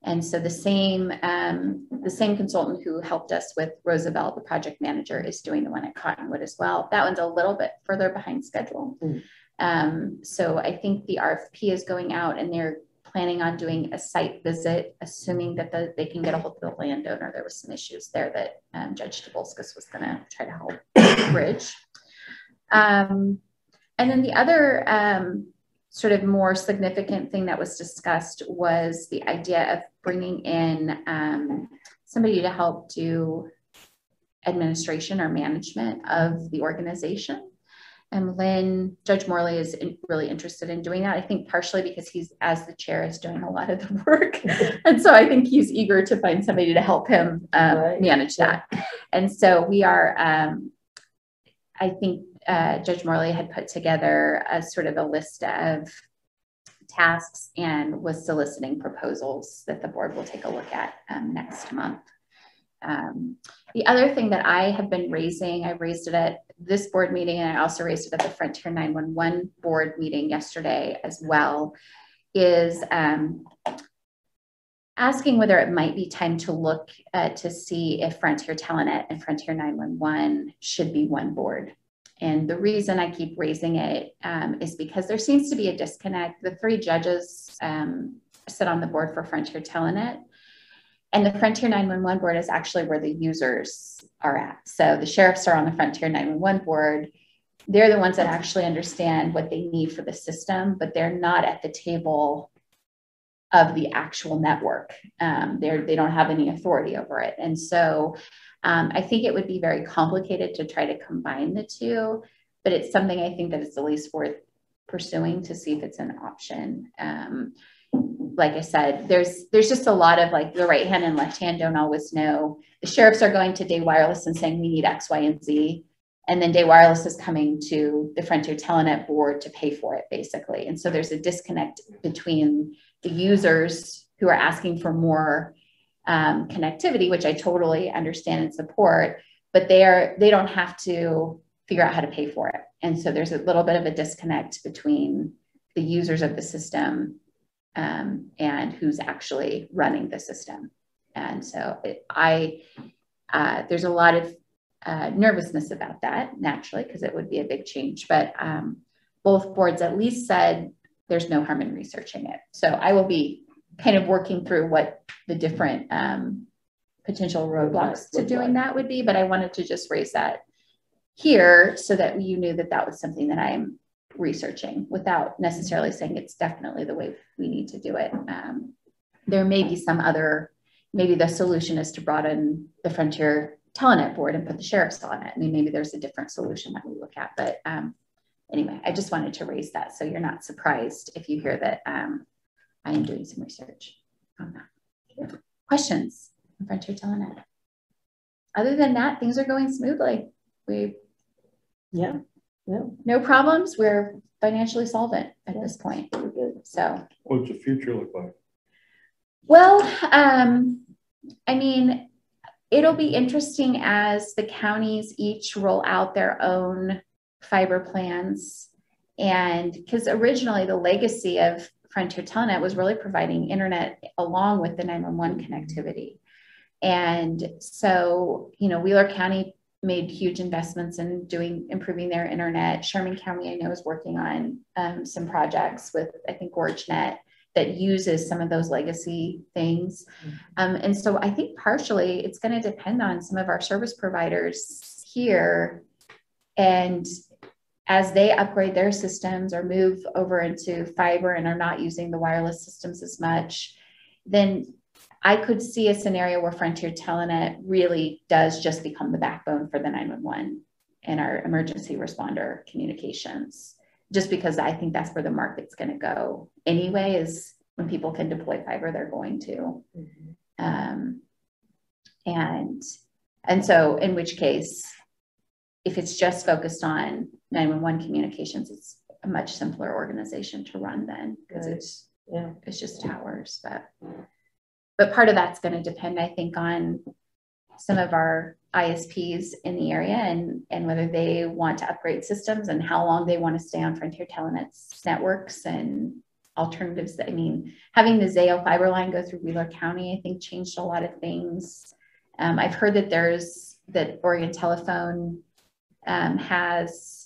And so the same um, the same consultant who helped us with Roosevelt, the project manager, is doing the one at Cottonwood as well. That one's a little bit further behind schedule. Mm. Um, so I think the RFP is going out and they're planning on doing a site visit, assuming that the, they can get a hold of the landowner. There was some issues there that um, Judge Dabulskis was going to try to help bridge. Um, and then the other um, sort of more significant thing that was discussed was the idea of bringing in um, somebody to help do administration or management of the organization. And Lynn, Judge Morley is in- really interested in doing that. I think partially because he's, as the chair, is doing a lot of the work. and so I think he's eager to find somebody to help him um, Right. manage that. And so we are, um, I think uh, Judge Morley had put together a sort of a list of tasks and was soliciting proposals that the board will take a look at um, next month. Um, the other thing that I have been raising, I raised it at this board meeting and I also raised it at the Frontier 911 board meeting yesterday as well, is um, asking whether it might be time to look uh, to see if Frontier Telenet and Frontier 911 should be one board. And the reason I keep raising it um, is because there seems to be a disconnect. The three judges um, sit on the board for Frontier Telenet, and the Frontier 911 board is actually where the users are at. So the sheriffs are on the Frontier 911 board. They're the ones that actually understand what they need for the system, but they're not at the table of the actual network. Um, they don't have any authority over it. And so um, I think it would be very complicated to try to combine the two, but it's something I think that it's at least worth pursuing to see if it's an option. Um, like I said, there's there's just a lot of like the right hand and left hand don't always know. The sheriffs are going to Day Wireless and saying we need X, Y, and Z, and then Day Wireless is coming to the Frontier Telenet board to pay for it, basically. And so there's a disconnect between the users who are asking for more um, connectivity, which I totally understand and support, but they are they don't have to figure out how to pay for it. And so there's a little bit of a disconnect between the users of the system um, and who's actually running the system. And so it, I, uh, there's a lot of uh, nervousness about that naturally, because it would be a big change. But um, both boards at least said there's no harm in researching it. So I will be kind of working through what the different um, potential roadblocks to doing that would be. But I wanted to just raise that here so that you knew that that was something that I'm researching without necessarily saying it's definitely the way we need to do it. Um, there may be some other, maybe the solution is to broaden the Frontier Telenet board and put the sheriffs on it. I mean, maybe there's a different solution that we look at, but um, anyway, I just wanted to raise that so you're not surprised if you hear that um, I am doing some research on that. Questions on Frontier Telenet? Other than that, things are going smoothly. We, yeah, yeah. no problems. We're financially solvent at this point. So, What's the future look like? well, um, I mean, it'll be interesting as the counties each roll out their own fiber plans. And because originally the legacy of Frontier Telenet was really providing internet along with the 911 connectivity. And so, you know, Wheeler County made huge investments in doing improving their internet. Sherman County, I know, is working on um, some projects with I think GorgeNet that uses some of those legacy things. Um, and so I think partially it's going to depend on some of our service providers here and as they upgrade their systems or move over into fiber and are not using the wireless systems as much, then I could see a scenario where Frontier Telenet really does just become the backbone for the 911 and our emergency responder communications. Just because I think that's where the market's going to go anyway, is when people can deploy fiber, they're going to. Mm-hmm. Um, and and so, in which case, if it's just focused on 911 communications, it's a much simpler organization to run then because right. it's yeah it's just towers. But but part of that's going to depend, I think, on some of our ISPs in the area and, and whether they want to upgrade systems and how long they want to stay on Frontier Telenet's networks and alternatives. I mean, having the Zayo fiber line go through Wheeler County, I think changed a lot of things. Um, I've heard that there's that Oregon Telephone um, has,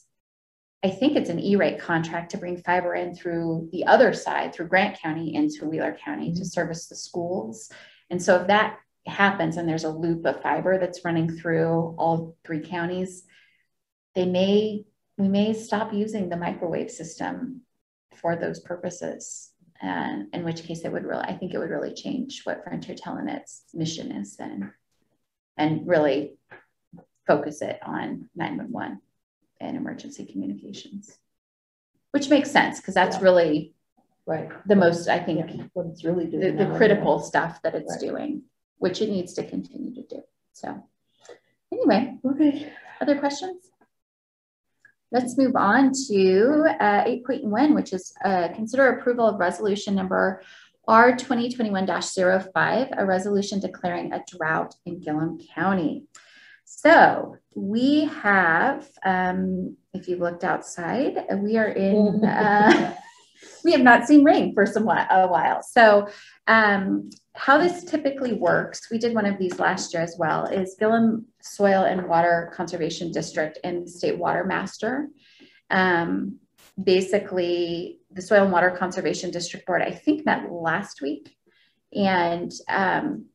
I think it's an E-rate contract to bring fiber in through the other side, through Grant County into Wheeler County to mm-hmm. service the schools. And so if that happens and there's a loop of fiber that's running through all three counties, they may, we may stop using the microwave system for those purposes. And in which case it would really, I think it would really change what Frontier Telenet's mission is then. And really focus it on 911 and emergency communications, which makes sense because that's yeah. really right the most I think yeah, what it's really doing the, the critical stuff that it's right. doing, which it needs to continue to do. So anyway, okay. Other questions? Let's move on to uh, 8.1, which is uh, consider approval of resolution number R 2021-05, a resolution declaring a drought in Gilliam County. So we have, um, if you've looked outside, we are in, uh, we have not seen rain for some a while. So um, how this typically works, we did one of these last year as well, is Gilliam Soil and Water Conservation District and State Water Master. Um, basically, the Soil and Water Conservation District Board, I think, met last week. And um,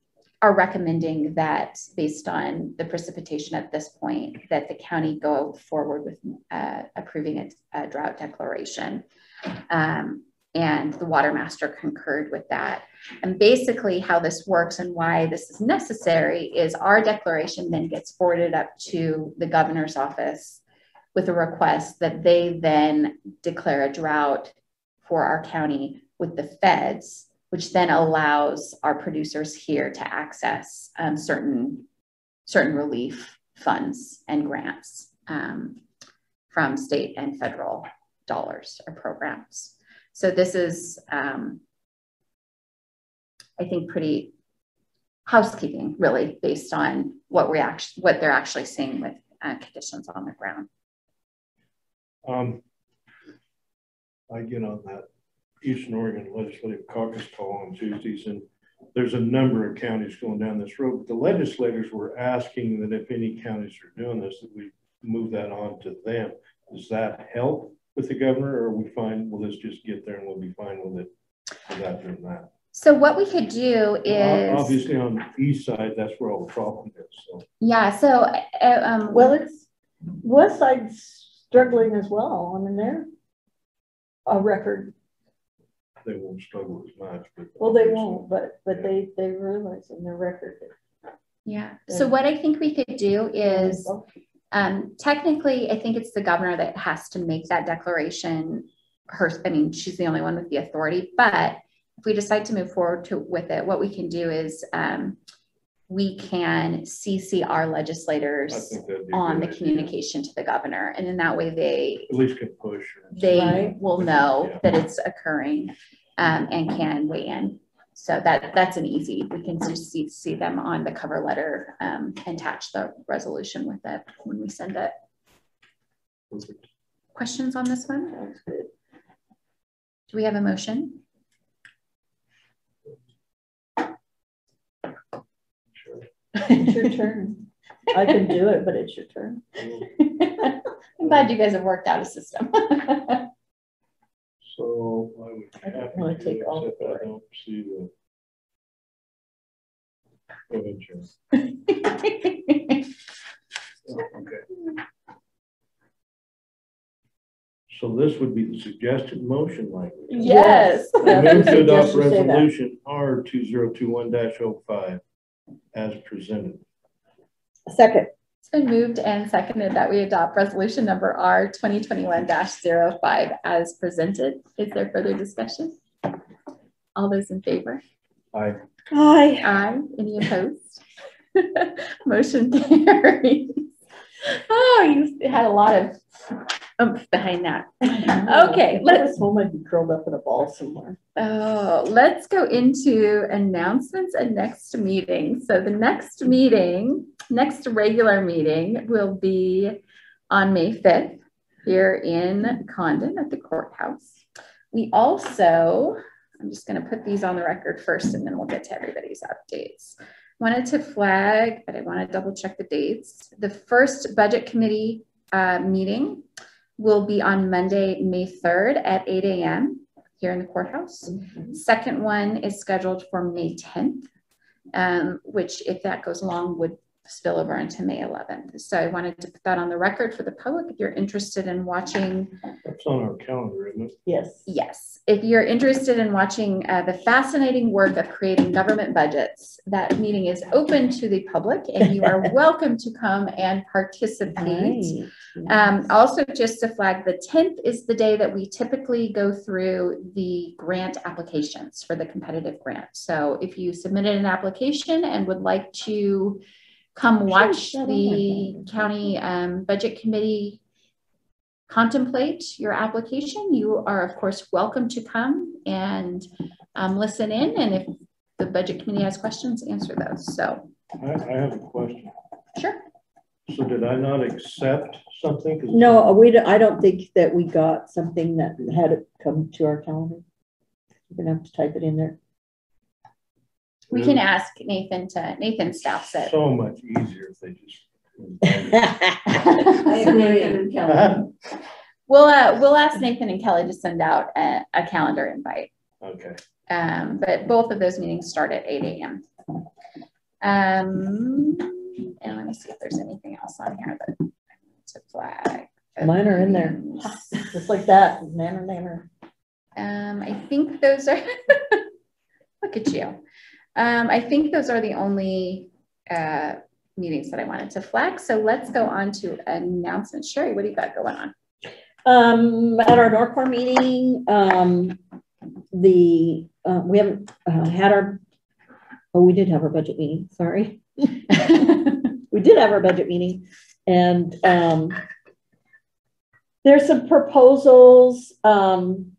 are recommending that based on the precipitation at this point, that the county go forward with uh, approving a, a, drought declaration. Um, and the water master concurred with that. And basically how this works and why this is necessary is our declaration then gets forwarded up to the governor's office with a request that they then declare a drought for our county with the feds which then allows our producers here to access um, certain certain relief funds and grants um, from state and federal dollars or programs. So this is, um, I think, pretty housekeeping, really, based on what we actually, what they're actually seeing with uh, conditions on the ground. Um, I get on that Eastern Oregon Legislative Caucus call on Tuesdays, and there's a number of counties going down this road. But the legislators were asking that if any counties are doing this, that we move that on to them. Does that help with the governor, or are we fine? Will this just get there and we'll be fine with it without doing that? So what we could do is obviously on the east side, that's where all the problem is. So yeah. So uh, um, well, it's west side's struggling as well. I mean, they're a record. They won't struggle as much. But well, they won't, but but yeah. they they realize in their record. Yeah. So what I think we could do is. Um, technically, I think it's the governor that has to make that declaration. Her, I mean, she's the only one with the authority, but if we decide to move forward to, with it, what we can do is um, we can CC our legislators on the idea. communication to the governor. And in that way, they at least can push. They right. will know yeah. that it's occurring um, and can weigh in. So that that's an easy, we can just see, see them on the cover letter um, and attach the resolution with it when we send it. Perfect. Questions on this one? Do we have a motion? It's your turn. I can do it, but it's your turn. I'm glad you guys have worked out a system. so I would I don't want to take all of it. I don't see the. Go ahead, oh, okay. So this would be the suggested motion language. Yes. I move to adopt resolution R two zero two one 5 as presented. Second. It's been moved and seconded that we adopt resolution number R 2021-05 as presented. Is there further discussion? All those in favor? Aye. Aye. Aye. Any opposed? Motion carries. Oh, you had a lot of oomph behind that. Okay, let's home and be curled up in a ball somewhere. Oh, let's go into announcements and next meeting. So the next meeting, next regular meeting will be on May 5th here in Condon at the courthouse. We also, I'm just going to put these on the record first and then we'll get to everybody's updates. Wanted to flag, but I want to double check the dates. The first budget committee uh, meeting will be on Monday, May 3rd at 8 a.m. here in the courthouse. Mm-hmm. Second one is scheduled for May 10th, um, which, if that goes along, would spill over into May 11th. So I wanted to put that on the record for the public if you're interested in watching. That's on our calendar, isn't it? Yes. Yes. If you're interested in watching uh, the fascinating work of creating government budgets, that meeting is open to the public and you are welcome to come and participate. Um, also, just to flag, the 10th is the day that we typically go through the grant applications for the competitive grant. So if you submitted an application and would like to come watch the county um, budget committee contemplate your application, you are of course welcome to come and um, listen in. And if the budget committee has questions, answer those. So I, I have a question. Sure. So did I not accept something? No, we. do, I don't think that we got something that had come to our calendar. You're gonna have to type it in there. We can ask Nathan to, Nathan staffs it. So much easier if they just. I agree. We'll, uh, we'll ask Nathan and Kelly to send out a, a calendar invite. Okay. Um, but both of those meetings start at 8 a.m. Um, and let me see if there's anything else on here that I need to flag. Mine are in there, just like that, nanner nanner. Um, I think those are, look at you. Um, I think those are the only uh, meetings that I wanted to flag. So let's go on to announcements. Sherry, what do you got going on? Um, at our NORCOR meeting, um, the uh, we haven't uh, had our, oh, we did have our budget meeting. Sorry, we did have our budget meeting, and um, There's some proposals um,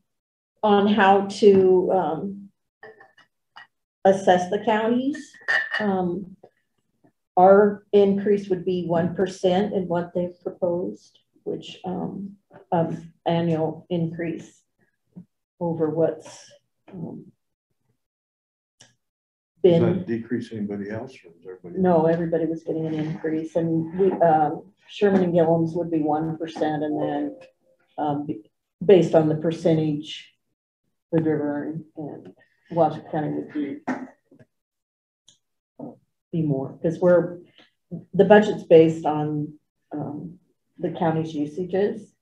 on how to um, assess the counties. Um, our increase would be 1% in what they've proposed, which um, of annual increase over what's um, Does been. that decrease anybody else everybody? No, everybody was getting an increase and we, um, Sherman and Gilliam's would be one percent and then, um, based on the percentage, Hood River and Wasco County would be be more, because we're, the budget's based on, um, the county's usages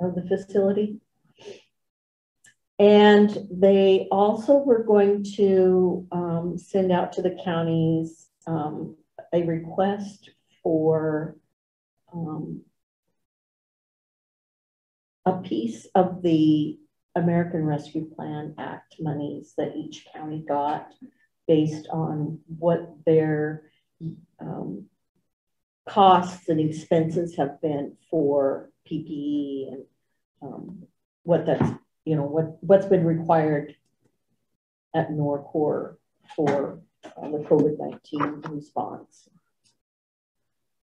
of the facility. And they also were going to um, send out to the counties um, a request for um, a piece of the American Rescue Plan Act monies that each county got based on what their um, costs and expenses have been for PPE and um, what that's you know, what, what's been required at Norcor for uh, the COVID-19 response.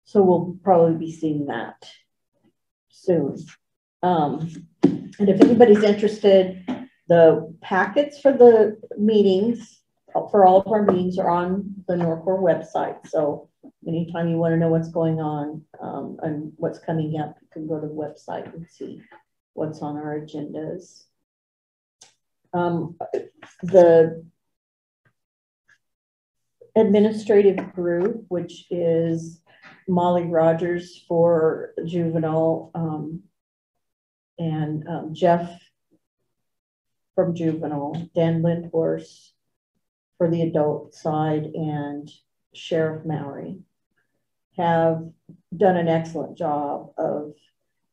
So we'll probably be seeing that soon. Um, and if anybody's interested, the packets for the meetings, for all of our meetings are on the Norcor website. So anytime you want to know what's going on um, and what's coming up, you can go to the website and see what's on our agendas. Um, the administrative group, which is Molly Rogers for juvenile um, and um, Jeff from juvenile, Dan Lindhorst for the adult side, and Sheriff Mowry have done an excellent job of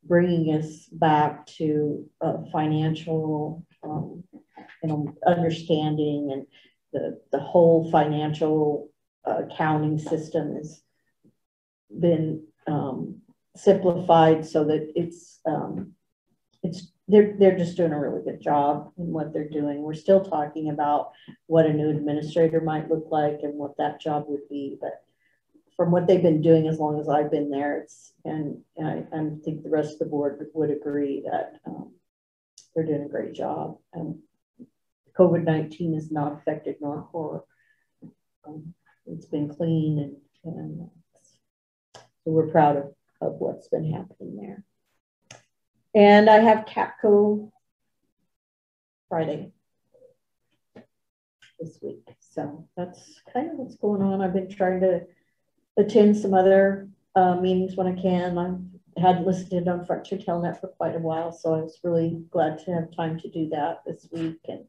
bringing us back to uh, financial, um, you know, understanding and the, the whole financial uh, accounting system has been um, simplified so that it's, um, it's, they're, they're just doing a really good job in what they're doing. We're still talking about what a new administrator might look like and what that job would be, but from what they've been doing as long as I've been there, it's and, I, I, think the rest of the board would agree that um, they're doing a great job. And COVID nineteen has not affected Norcor. Um, it's been clean and, and so we're proud of, of what's been happening there. And I have Capco Friday this week. So that's kind of what's going on. I've been trying to attend some other uh, meetings when I can. I had listened on Frontier Telenet for quite a while, so I was really glad to have time to do that this week and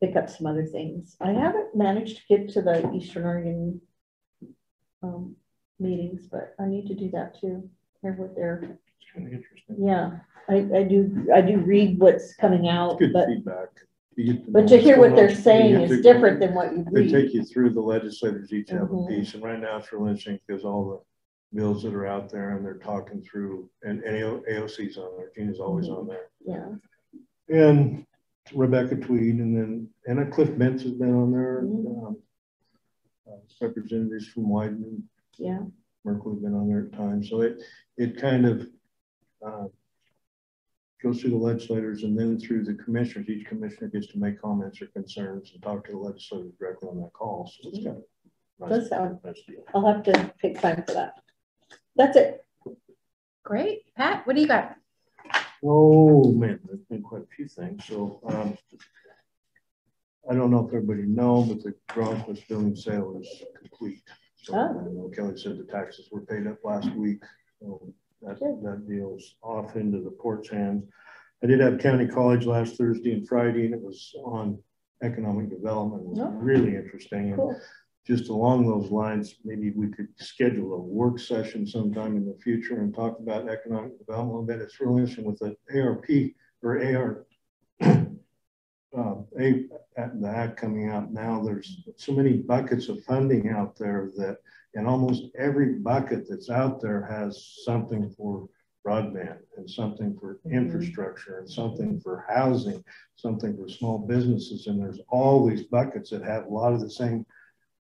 pick up some other things. I haven't managed to get to the Eastern Oregon um, meetings, but I need to do that too. Hear what they're. Kind of interesting. Yeah, I, I do. I do read what's coming out, Good but feedback. To but to hear what they're saying is is different than what you They read. take you through the legislators each have a piece, and right now it's real interesting because all the bills that are out there and they're talking through, and, and AOC's on there, Gina's always on there. Yeah. And Rebecca Tweed, and then, Anna Cliff Mintz has been on there. Mm-hmm. um, uh, Representatives from Wyden, Yeah. Merkley have been on there at times, so it, it kind of, uh, goes through the legislators and then through the commissioners. Each commissioner gets to make comments or concerns and talk to the legislators directly on that call. So it's kind of nice. Does sound. nice deal. I'll have to pick time for that. That's it. Great. Pat, what do you got? Oh, man, there's been quite a few things. So, um, I don't know if everybody know, but the Grossmas building sale is complete. So I know Kelly said the taxes were paid up last week. So that, that deal's off into the port's hands. I did have county college last Thursday and Friday, and it was on economic development. It was Oh. really interesting. And just along those lines, maybe we could schedule a work session sometime in the future and talk about economic development a bit. It's really interesting with the ARP or AR, uh, A, at the act coming out now, there's so many buckets of funding out there that, and almost every bucket that's out there has something for broadband and something for Mhm. infrastructure and something for housing, something for small businesses. And there's all these buckets that have a lot of the same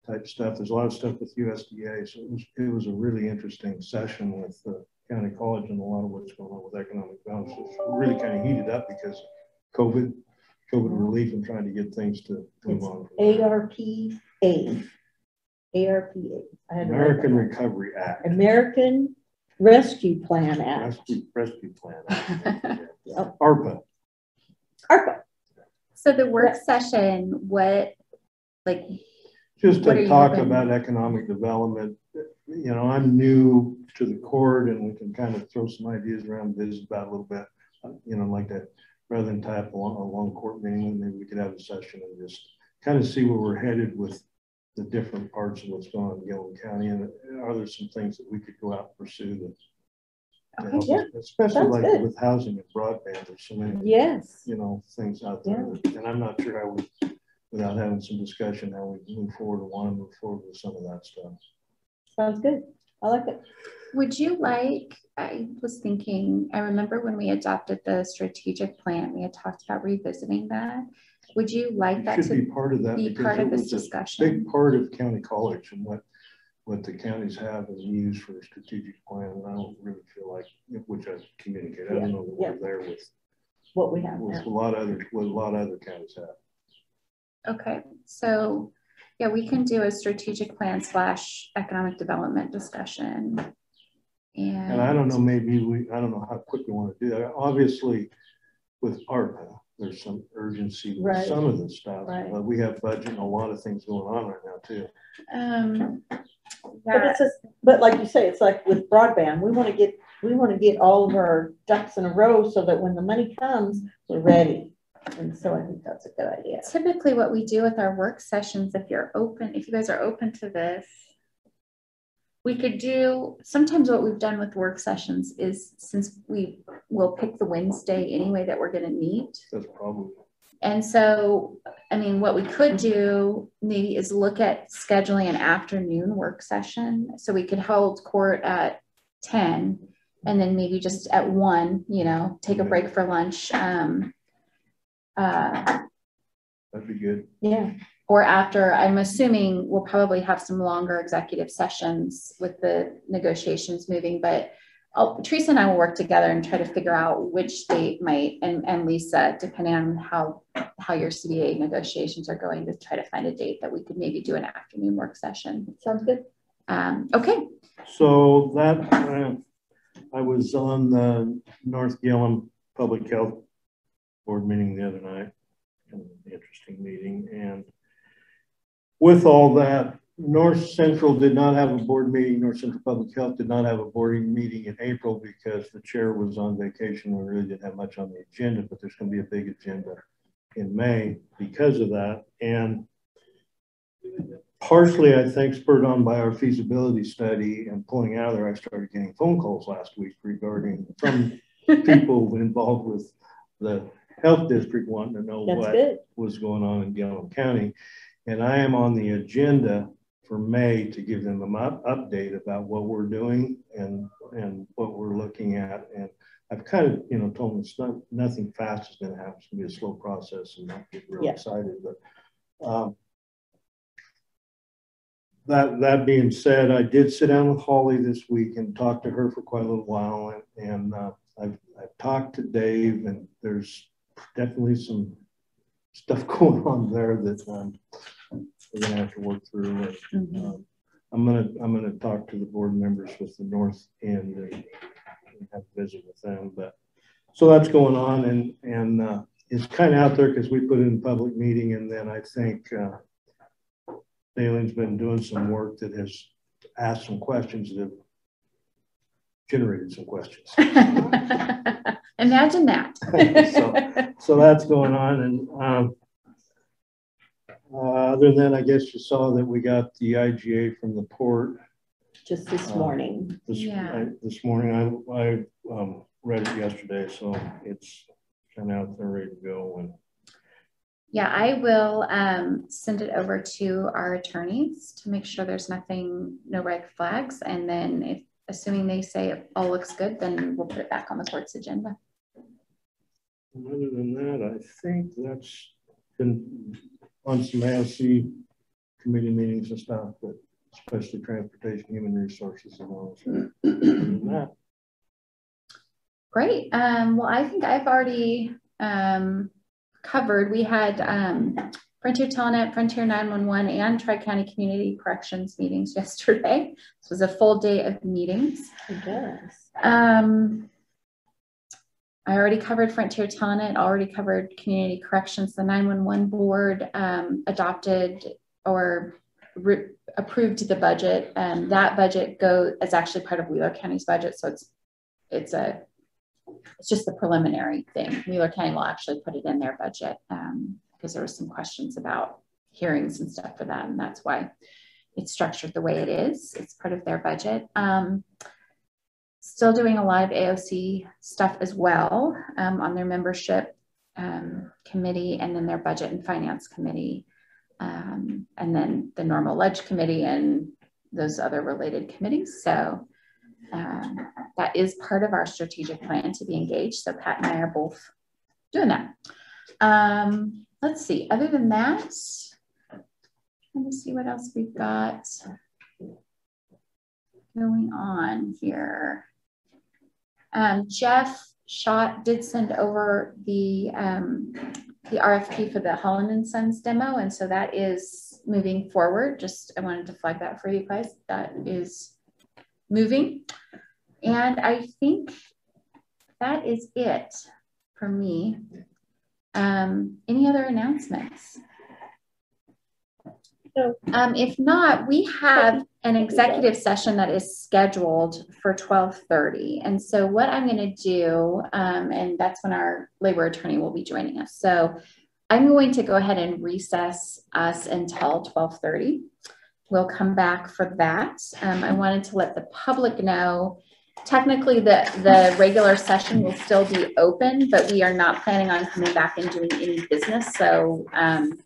type stuff. There's a lot of stuff with USDA. So it was, it was a really interesting session with the county college and a lot of what's going on with economic. So It's really kind of heated up because COVID, COVID relief and trying to get things to move It's on. ARPA. ARPA. I had to write that American down. Recovery Act. American Rescue Plan Act. Rescue, rescue plan. Yep. ARPA. ARPA. So the work session, what, like, Just What are to you talk hoping- about economic development, you know, I'm new to the court and we can kind of throw some ideas around, visit about a little bit. You know, like that, rather than type a long, a long court meeting, maybe we could have a session and just kind of see where we're headed with the different parts of what's going on in Gilliam County. And are there some things that we could go out and pursue that to? Oh, yeah, Especially sounds like good. with housing and broadband, there's so many Yes. you know, things out there. And I'm not sure how we, without having some discussion, how we move forward or want to move forward with some of that stuff. Sounds good. I like it. would you like, I was thinking, I remember when we adopted the strategic plan, we had talked about revisiting that. Would you like that should be to part of that. be part of this discussion? Big part of county college and what, what the counties have and use for a strategic plan. And I don't really feel like, which I communicate, I don't know that Yeah, we're there with, What we have with now. a lot of other, what a lot of other counties have. Okay, so, yeah, we can do a strategic plan slash economic development discussion. And. And I don't know, maybe we, I don't know how quick we want to do that. Obviously, with ARPA, there's some urgency with Right. some of the stuff. Right. But we have budget and a lot of things going on right now too. Um, But yeah, it's just, but like you say, it's like with broadband, we want to get, we want to get all of our ducks in a row so that when the money comes, we're ready. And so I think that's a good idea. typically what we do with our work sessions, if you're open, if you guys are open to this, we could do, sometimes what we've done with work sessions is since we will pick the Wednesday anyway that we're gonna meet. That's probably, And so, I mean, what we could do maybe is look at scheduling an afternoon work session. So we could hold court at ten and then maybe just at one, you know, take a break for lunch. Um, uh, that'd be good. Yeah. Or after, I'm assuming we'll probably have some longer executive sessions with the negotiations moving, but I'll, Teresa and I will work together and try to figure out which date might, and, and Lisa, depending on how, how your CBA negotiations are going, to try to find a date that we could maybe do an afternoon work session. Sounds good. Um, okay, So that, uh, I was on the North Gilliam Public Health Board meeting the other night. Kind of an Interesting meeting. And with all that, North Central did not have a board meeting, North Central Public Health did not have a board meeting in April because the chair was on vacation. We really didn't have much on the agenda, but there's going to be a big agenda in May because of that. And partially, I think, spurred on by our feasibility study and pulling out of there, I started getting phone calls last week regarding from people involved with the health district wanting to know That's what good. was going on in Gilliam County. And I am on the agenda for May to give them an up- update about what we're doing and, and what we're looking at. And I've kind of, you know, told them it's not, nothing fast is gonna happen. It's gonna be a slow process and not get real Yeah. excited, but, um, that, that being said, I did sit down with Holly this week and talked to her for quite a little while and, and, uh, I've, I've talked to Dave and there's definitely some stuff going on there that, um, we're gonna have to work through. And, um, I'm gonna, I'm gonna talk to the board members with the north end and and have a visit with them, but, so that's going on and, and, uh, it's kind of out there because we put it in public meeting and then I think, uh, Bailey's been doing some work that has asked some questions that have generated some questions. imagine that. So- So that's going on and, um, other than I guess you saw that we got the IGA from the port. Just this Uh, morning. This, Yeah. I- this morning, I, I, um, read it yesterday, so it's kind of out there ready to go and Yeah, I will um, send it over to our attorneys to make sure there's nothing, no red flags. And then if assuming they say it all looks good, then we'll put it back on the court's agenda. Other than that, I think that's been on some AOC committee meetings and stuff, but especially transportation, human resources and all that. Great. Um, well, I think I've already um, covered. We had um, Frontier Telenet, Frontier 911, and Tri-County Community Corrections meetings yesterday. This was a full day of meetings. Yes. Um, I already covered Frontier Telenet, already covered Community Corrections. The 911 board um, adopted or approved the budget. and that budget go is actually part of Wheeler County's budget, so it's it's a it's just the preliminary thing. Wheeler County will actually put it in their budget um, because there was some questions about hearings and stuff for that, and that's why it's structured the way it is. It's part of their budget. Um, still doing a lot of AOC stuff as well um, on their membership um, committee and then their budget and finance committee, um, and then the normal ledge committee and those other related committees. So um, that is part of our strategic plan to be engaged. So Pat and I are both doing that. Um, let's see, other than that, let me see what else we've got going on here. Um, Jeff Schott did send over the um, the RFP for the Holland and Sons demo, and so that is moving forward. Just I wanted to flag that for you guys. That is moving. And I think that is it for me. Um, any other announcements? Um, if not, we have an executive session that is scheduled for 1230. And so what I'm going to do, um, and that's when our labor attorney will be joining us. So I'm going to go ahead and recess us until 1230. We'll come back for that. Um, I wanted to let the public know technically the, the regular session will still be open, but we are not planning on coming back and doing any business. So um,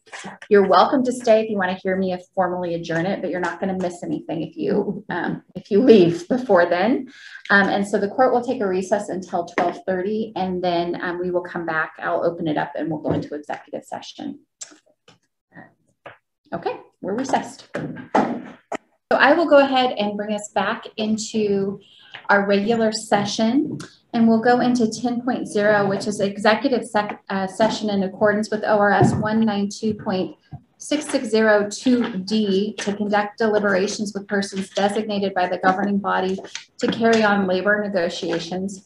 you're welcome to stay if you want to hear me formally adjourn it, but you're not going to miss anything if you um, if you leave before then. Um, and so the court will take a recess until 1230 and then um, we will come back. I'll open it up and we'll go into executive session. Okay, we're recessed. So I will go ahead and bring us back into our regular session. And we'll go into 10.0, which is executive uh, session in accordance with ORS 192.6602D to conduct deliberations with persons designated by the governing body to carry on labor negotiations.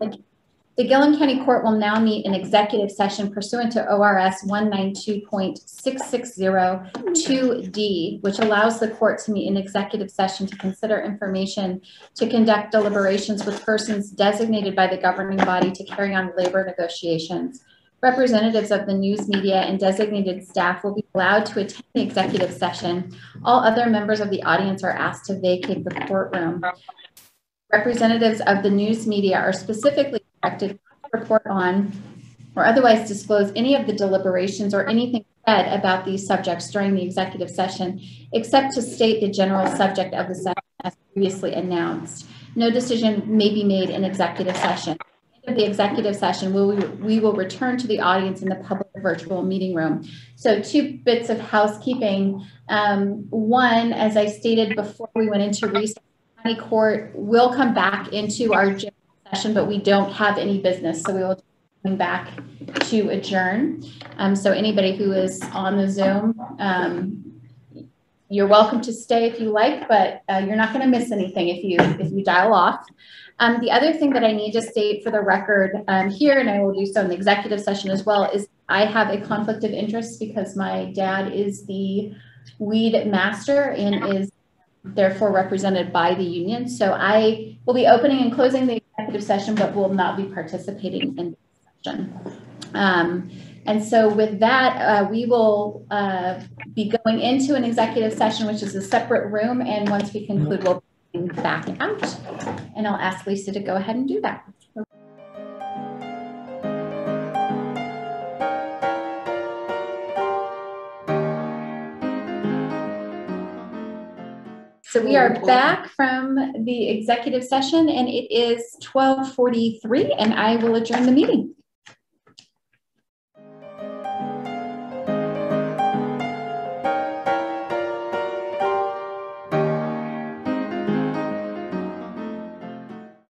Thank you. The Gilliam County Court will now meet in executive session pursuant to ORS 192.6602D, which allows the court to meet in executive session to consider information to conduct deliberations with persons designated by the governing body to carry on labor negotiations. Representatives of the news media and designated staff will be allowed to attend the executive session. All other members of the audience are asked to vacate the courtroom. Representatives of the news media are specifically directed to report on or otherwise disclose any of the deliberations or anything said about these subjects during the executive session, except to state the general subject of the session as previously announced. No decision may be made in executive session. Of the executive session, we, we will return to the audience in the public virtual meeting room. So two bits of housekeeping. Um, one, as I stated before we went into recess, county court will come back into our session, but we don't have any business. So we will come back to adjourn. Um, so anybody who is on the Zoom, um, you're welcome to stay if you like, but uh, you're not going to miss anything if you if you dial off. Um, the other thing that I need to state for the record um, here, and I will do so in the executive session as well, is I have a conflict of interest because my dad is the weed master and is therefore represented by the union. So I will be opening and closing the executive session, but will not be participating in the session. Um, and so with that, uh, we will uh, be going into an executive session, which is a separate room. And once we conclude, we'll be back out. And I'll ask Lisa to go ahead and do that. So we are back from the executive session and it is twelve forty-three and I will adjourn the meeting.